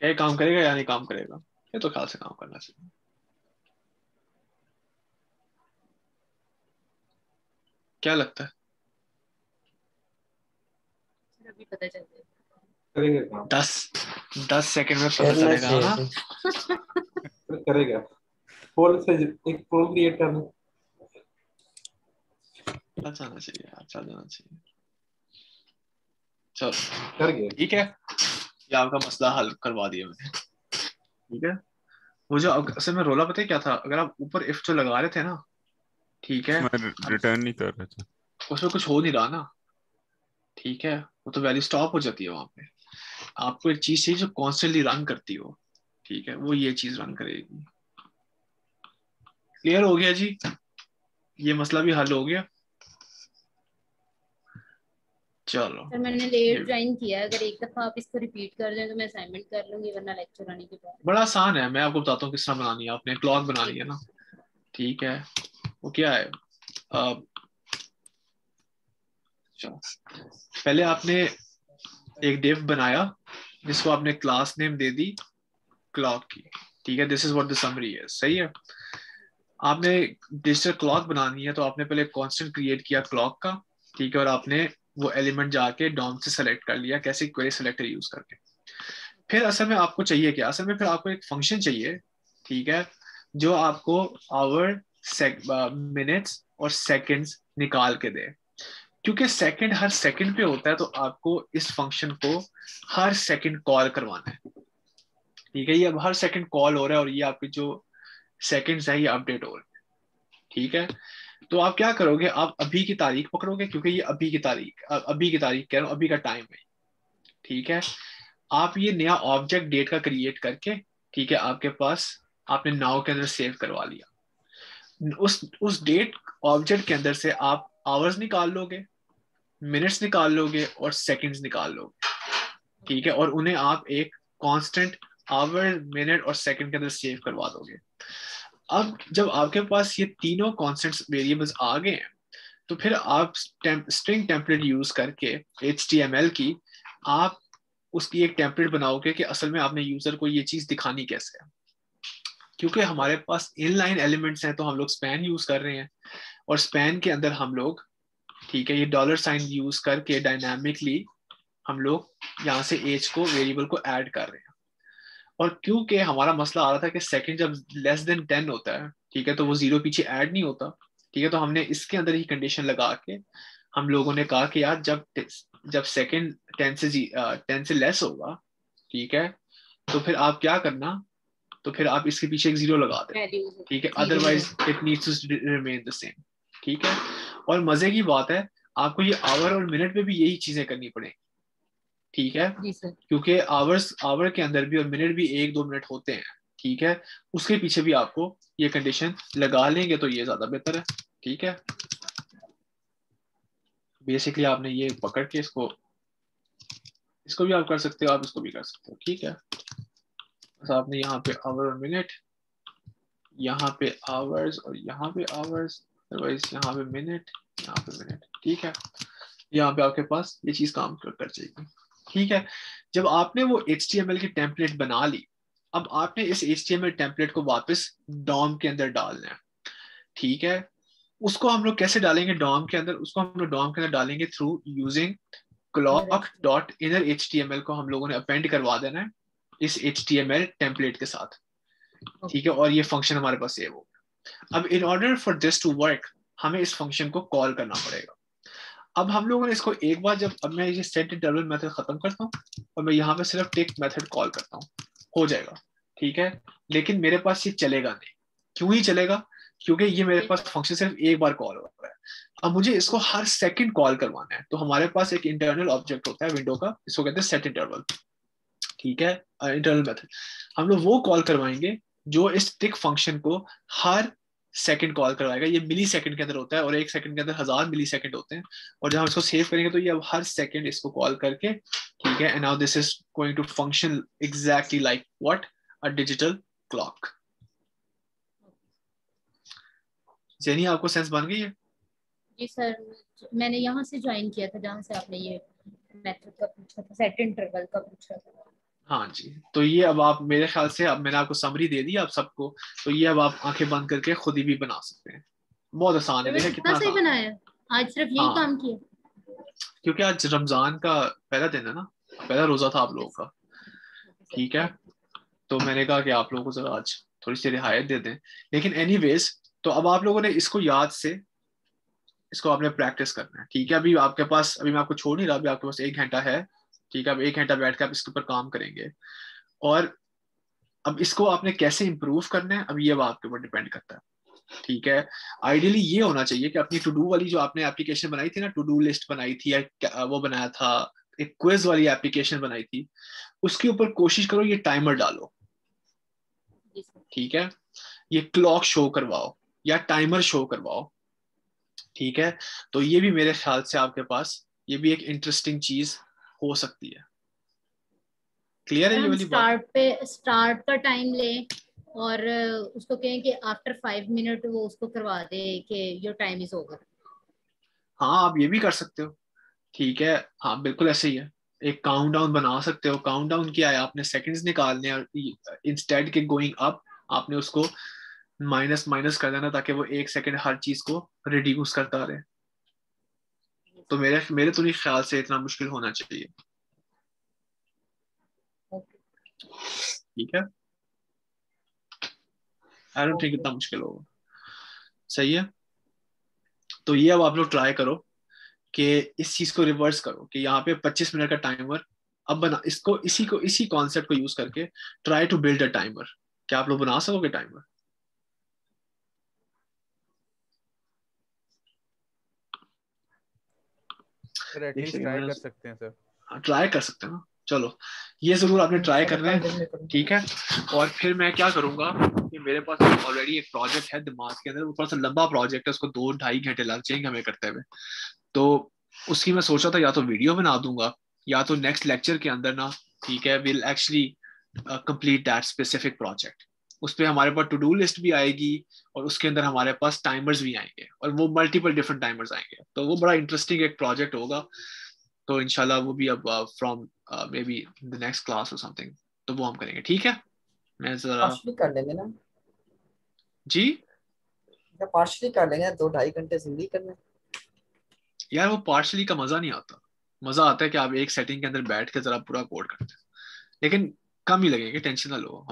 क्या काम करेगा या नहीं काम करेगा? ये तो ख्याल से काम करना चाहिए। क्या लगता है? करेगा काम? दस दस सेकंड में पता चलेगा। करेगा। पोल से एक पोल क्रिएट करना चल जाना चाहिए चल जाना चाहिए। चलो। कर गया ठीक है। ये आपका मसला हल करवा दिया मैंने। ठीक है। वो जो असल में रोला पता है क्या था? अगर आप ऊपर इफ़ जो लगा रहे थे ना ठीक है। मैं रिटर्न नहीं कर रहा था। उसमें कुछ हो नहीं रहा ना। ठीक है। वो तो वैल्यू स्टॉप हो जाती है वहाँ पे। आपको एक चीज़ चाहिए जो कॉन्स्टेंटली रन करती हो। ठीक है? वो ये चीज़ रन करेगी। क्लियर हो गया जी? ये मसला भी हल हो गया। चलो। सर मैंने लेट ज्वाइन किया अगर एक दफ़ा आप इसको रिपीट कर दें तो मैं असाइनमेंट कर लूँगी वरना लेक्चर आने के बाद। बड़ा आसान है। मैं आपको बताता हूँ किस तरह बनानी है। आपने क्लॉक बनानी है ना। ठीक है? वो क्या है? अब अच्छा, पहले आपने एक डिव बनाया, जिसको आपने क्लास नेम दे दी क्लॉक की। ठीक है this is what the summary है सही है? आपने डिजिटल क्लॉक बनानी है तो आपने पहले कांस्टेंट क्रिएट किया क्लॉक का, ठीक है, और आपने वो एलिमेंट जाके डॉम से सेलेक्ट कर लिया, कैसे क्वेरी सेलेक्टर यूज़ करके। फिर असल में आपको चाहिए क्या? असल में फिर आपको एक फ़ंक्शन चाहिए, ठीक है, जो आपको आवर मिनट्स और सेकंड्स निकाल के दे। क्योंकि सेकंड हर सेकंड पे होता है तो आपको इस फ़ंक्शन को हर सेकंड कॉल करवाना है। ठीक है, ये अब हर सेकंड कॉल हो रहा है और ये आपके जो सेकंड्स है, ये अपडेट हो रहे हैं। ठीक है? तो आप क्या करोगे? आप अभी की तारीख पकड़ोगे? क्योंकि ये अभी की तारीख अभी की तारीख कह रहा हूँ, अभी का टाइम है। ठीक है? आप ये नया ऑब्जेक्ट डेट का क्रिएट करके, ठीक है, आपके पास आपने नाव के अंदर सेव करवा लिया। उस उस डेट ऑब्जेक्ट के अंदर से आप आवर्स निकाल लोगे। मिनट्स निकाल लोगे और सेकंड्स निकाल लोगे। ठीक है? और उन्हें आप एक कांस्टेंट आवर मिनट और सेकंड के अंदर सेव करवा दोगे। अब जब आपके पास ये तीनों कांस्टेंट वेरिएबल्स आ गए हैं तो फिर आप स्ट्रिंग टेम्पलेट यूज़ करके एच की आप उसकी एक टेम्पलेट बनाओगे कि असल में आपने यूज़र को ये चीज़ दिखानी कैसे है। क्योंकि हमारे पास इनलाइन एलिमेंट्स हैं तो हम लोग स्पैन यूज़ कर रहे हैं। और स्पैन के अंदर हम लोग ठीक है ये डॉलर साइन यूज़ करके डायनामिकली हम लोग यहाँ से एज को वेरिएबल को ऐड कर रहे हैं। और क्योंकि हमारा मसला आ रहा था कि सेकंड जब लेस देन टेन होता है ठीक है तो वो ज़ीरो पीछे ऐड नहीं होता ठीक है तो हमने इसके अंदर ही कंडीशन लगा के हम लोगों ने कहा कि यार जब जब सेकंड टेन से टेन से लेस होगा ठीक है तो फिर आप क्या करना तो फिर आप इसके पीछे एक ज़ीरो लगा दें ठीक है otherwise it needs to remain the same ठीक है। और मज़े की बात है आपको ये आवर और मिनट में भी यही चीज़ें करनी पड़ेगी ठीक है? क्योंकि आवर्स आवर के अंदर भी और मिनट भी एक दो मिनट होते हैं। ठीक है? उसके पीछे भी आपको ये कंडीशन लगा लेंगे तो ये ज़्यादा बेहतर है। ठीक है? बेसिकली आपने ये पकड़ के इसको इसको भी आप कर सकते हो आप इसको भी कर सकते हो। ठीक है? बस आपने यहाँ पे आवर और मिनट यहाँ पे आवर्स और यहाँ पे आवर्स अदरवाइज़ यहाँ पे मिनट यहाँ पे मिनट ठीक है? यहाँ पे आपके पास ये चीज़ काम कर, कर जाएगी ठीक है? जब आपने वो एचटीएमएल की टेम्पलेट बना ली अब आपने इस एच टेम्पलेट को वापस डॉम के अंदर डालना है ठीक है? उसको हम लोग कैसे डालेंगे डॉम के अंदर? उसको हम लोग डॉम के अंदर डालेंगे through using clock dot inner HTML को हम लोगों ने अपेंड करवा देना है इस एच टेम्पलेट के साथ ठीक है? और ये फ़ंक्शन हमारे पास सेव हो अब in order for this to work हमें इस फ़ंक्शन को कॉल करना पड़ेगा। अब हम लोगों ने इसको एक बार जब, अब मैं ये सेट इंटरवल मेथड खत्म करता हूँ, और मैं यहाँ पे सिर्फ़ टेक मेथड कॉल करता हूँ, हो जाएगा, ठीक है? लेकिन मेरे पास ये चलेगा नहीं। क्यों ही चलेगा? क्योंकि ये मेरे पास फ़ंक्शन सिर्फ़ एक बार कॉल हो रहा है। अब मुझे इसको हर सेकंड कॉल करवाना है। तो हमारे पास एक इंटरनल ऑब्जेक्ट होता है विंडो का, इसको कहते हैं सेट इंटरवल ठीक है? इंटरनल मेथड हम लोग वो कॉल करवाएँगे जो इस टिक फ़ंक्शन को हर सेकंड कॉल करवाएगा। ये मिली सेकंड के अंदर होता है और एक सेकंड के अंदर हज़ार मिली सेकंड होते हैं। और जब हम इसको सेव करेंगे तो ये अब हर सेकंड इसको कॉल करके, ठीक है and now this is going to function exactly like what a digital clock jenny आपको सेंस बन गई है? जी सर, मैंने यहाँ से ज्वाइन किया था जहाँ से आपने ये मेथड का पूछा था सेट इंटरवल का पूछा था। हाँ जी तो ये अब आप मेरे ख्याल से अब मैंने आपको समरी दे दी आप सबको तो ये अब आप आँखें बंद करके खुद ही भी बना सकते हैं। बहुत आसान है देखिए कितना सही बनाया? आज सिर्फ़ यही हाँ, काम किया। क्योंकि आज रमज़ान का पहला दिन है ना पहला रोजा था आप लोगों का। ठीक है तो मैंने कहा कि आप लोगों को जरा आज थोड़ी सी रिहायत दे दें। लेकिन एनीवेज तो अब आप लोगों ने इसको याद से इसको आपने प्रैक्टिस करना है। ठीक है अभी आपके पास अभी मैं आपको छोड़ नहीं रहा अभी आपके पास एक घंटा है। ठीक है अब एक घंटा बैठ के आप इसके ऊपर काम करेंगे। और अब इसको आपने कैसे इंप्रूव करना है अब ये अब आपके ऊपर डिपेंड करता है। ठीक है आइडियली ये होना चाहिए कि अपनी टू डू वाली जो आपने एप्लीकेशन बनाई थी ना टू डू लिस्ट बनाई थी या वो बनाया था एक क्विज वाली एप्लीकेशन बनाई थी उसके ऊपर कोशिश करो ये टाइमर डालो। ठीक है ये क्लॉक शो करवाओ या टाइमर शो करवाओ। ठीक है तो ये भी मेरे ख्याल से आपके पास ये भी एक इंटरेस्टिंग चीज़ हो सकती है। क्लियर है ये वाली स्टार्ट पे स्टार्ट का टाइम ले और उसको कहें कि आफ्टर फाइव मिनट वो उसको करवा दे कि योर टाइम इज़ ओवर हाँ आप ये भी कर सकते हो। ठीक है हाँ बिल्कुल ऐसे ही है। एक काउंट डाउन बना सकते हो। काउंट डाउन क्या है आपने सेकंड्स निकालने और इंस्टेड के गोइंग अप आपने उसको माइनस माइनस कर देना ताकि वो एक सेकंड हर चीज़ को रिड्यूस करता रहे। तो मेरे मेरे तो नहीं ख्याल से इतना मुश्किल होना चाहिए। ठीक है? आई डोंट थिंक इतना मुश्किल होगा। सही है? तो ये अब आप लोग ट्राई करो कि इस चीज़ को रिवर्स करो कि यहाँ पे 25 मिनट का टाइमर अब बना, इसको, इसी को, इसी कॉन्सेप्ट को यूज़ करके try to build a timer क्या आप लोग बना सकोगे टाइमर सर एटलीस्ट ट्राई कर सकते हैं सर ट्राई कर सकते हैं ना। चलो ये ज़रूर आपने ट्राई करना है। ठीक है? और फिर मैं क्या करूँगा कि मेरे पास ऑलरेडी एक प्रोजेक्ट है दिमाग के अंदर वो थोड़ा सा लंबा प्रोजेक्ट है उसको दो ढाई घंटे लग जाएँगे हमें करते हुए। तो उसकी मैं सोचा था या तो वीडियो बना दूँगा या तो नेक्स्ट लेक्चर के अंदर ना ठीक है will actually complete that specific project उस पर हमारे पास टू डू लिस्ट भी आएगी और उसके अंदर हमारे पास टाइमर्स भी आएँगे और वो मल्टीपल डिफरेंट टाइमर्स आएँगे। तो वो बड़ा इंटरेस्टिंग एक प्रोजेक्ट होगा। तो इनशाला वो भी अब from maybe the next class और समथिंग तो वो हम करेंगे। ठीक है? मैं जरा कर लेंगे ना? जी? पार्शली कर लेंगे दो ढाई घंटे ज़िंदगी करने। यार वो पार्शली का मज़ा नहीं आता। मज़ा आता है कि आप एक सेटिंग के अंदर बैठ के जरा पूरा कोड करते हैं। लेकिन कम ही लगेगा टेंशन ना लो।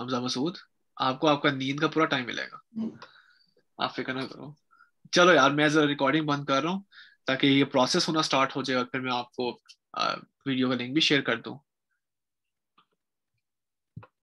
हमजा मसूद आपको आपका नींद का पूरा टाइम मिलेगा। आप फ़िक्र ना करो। चलो यार मैं जरा रिकॉर्डिंग बंद कर रहा हूँ ताकि ये प्रोसेस होना स्टार्ट हो जाएगा फिर मैं आपको वीडियो का लिंक भी शेयर कर दूँ।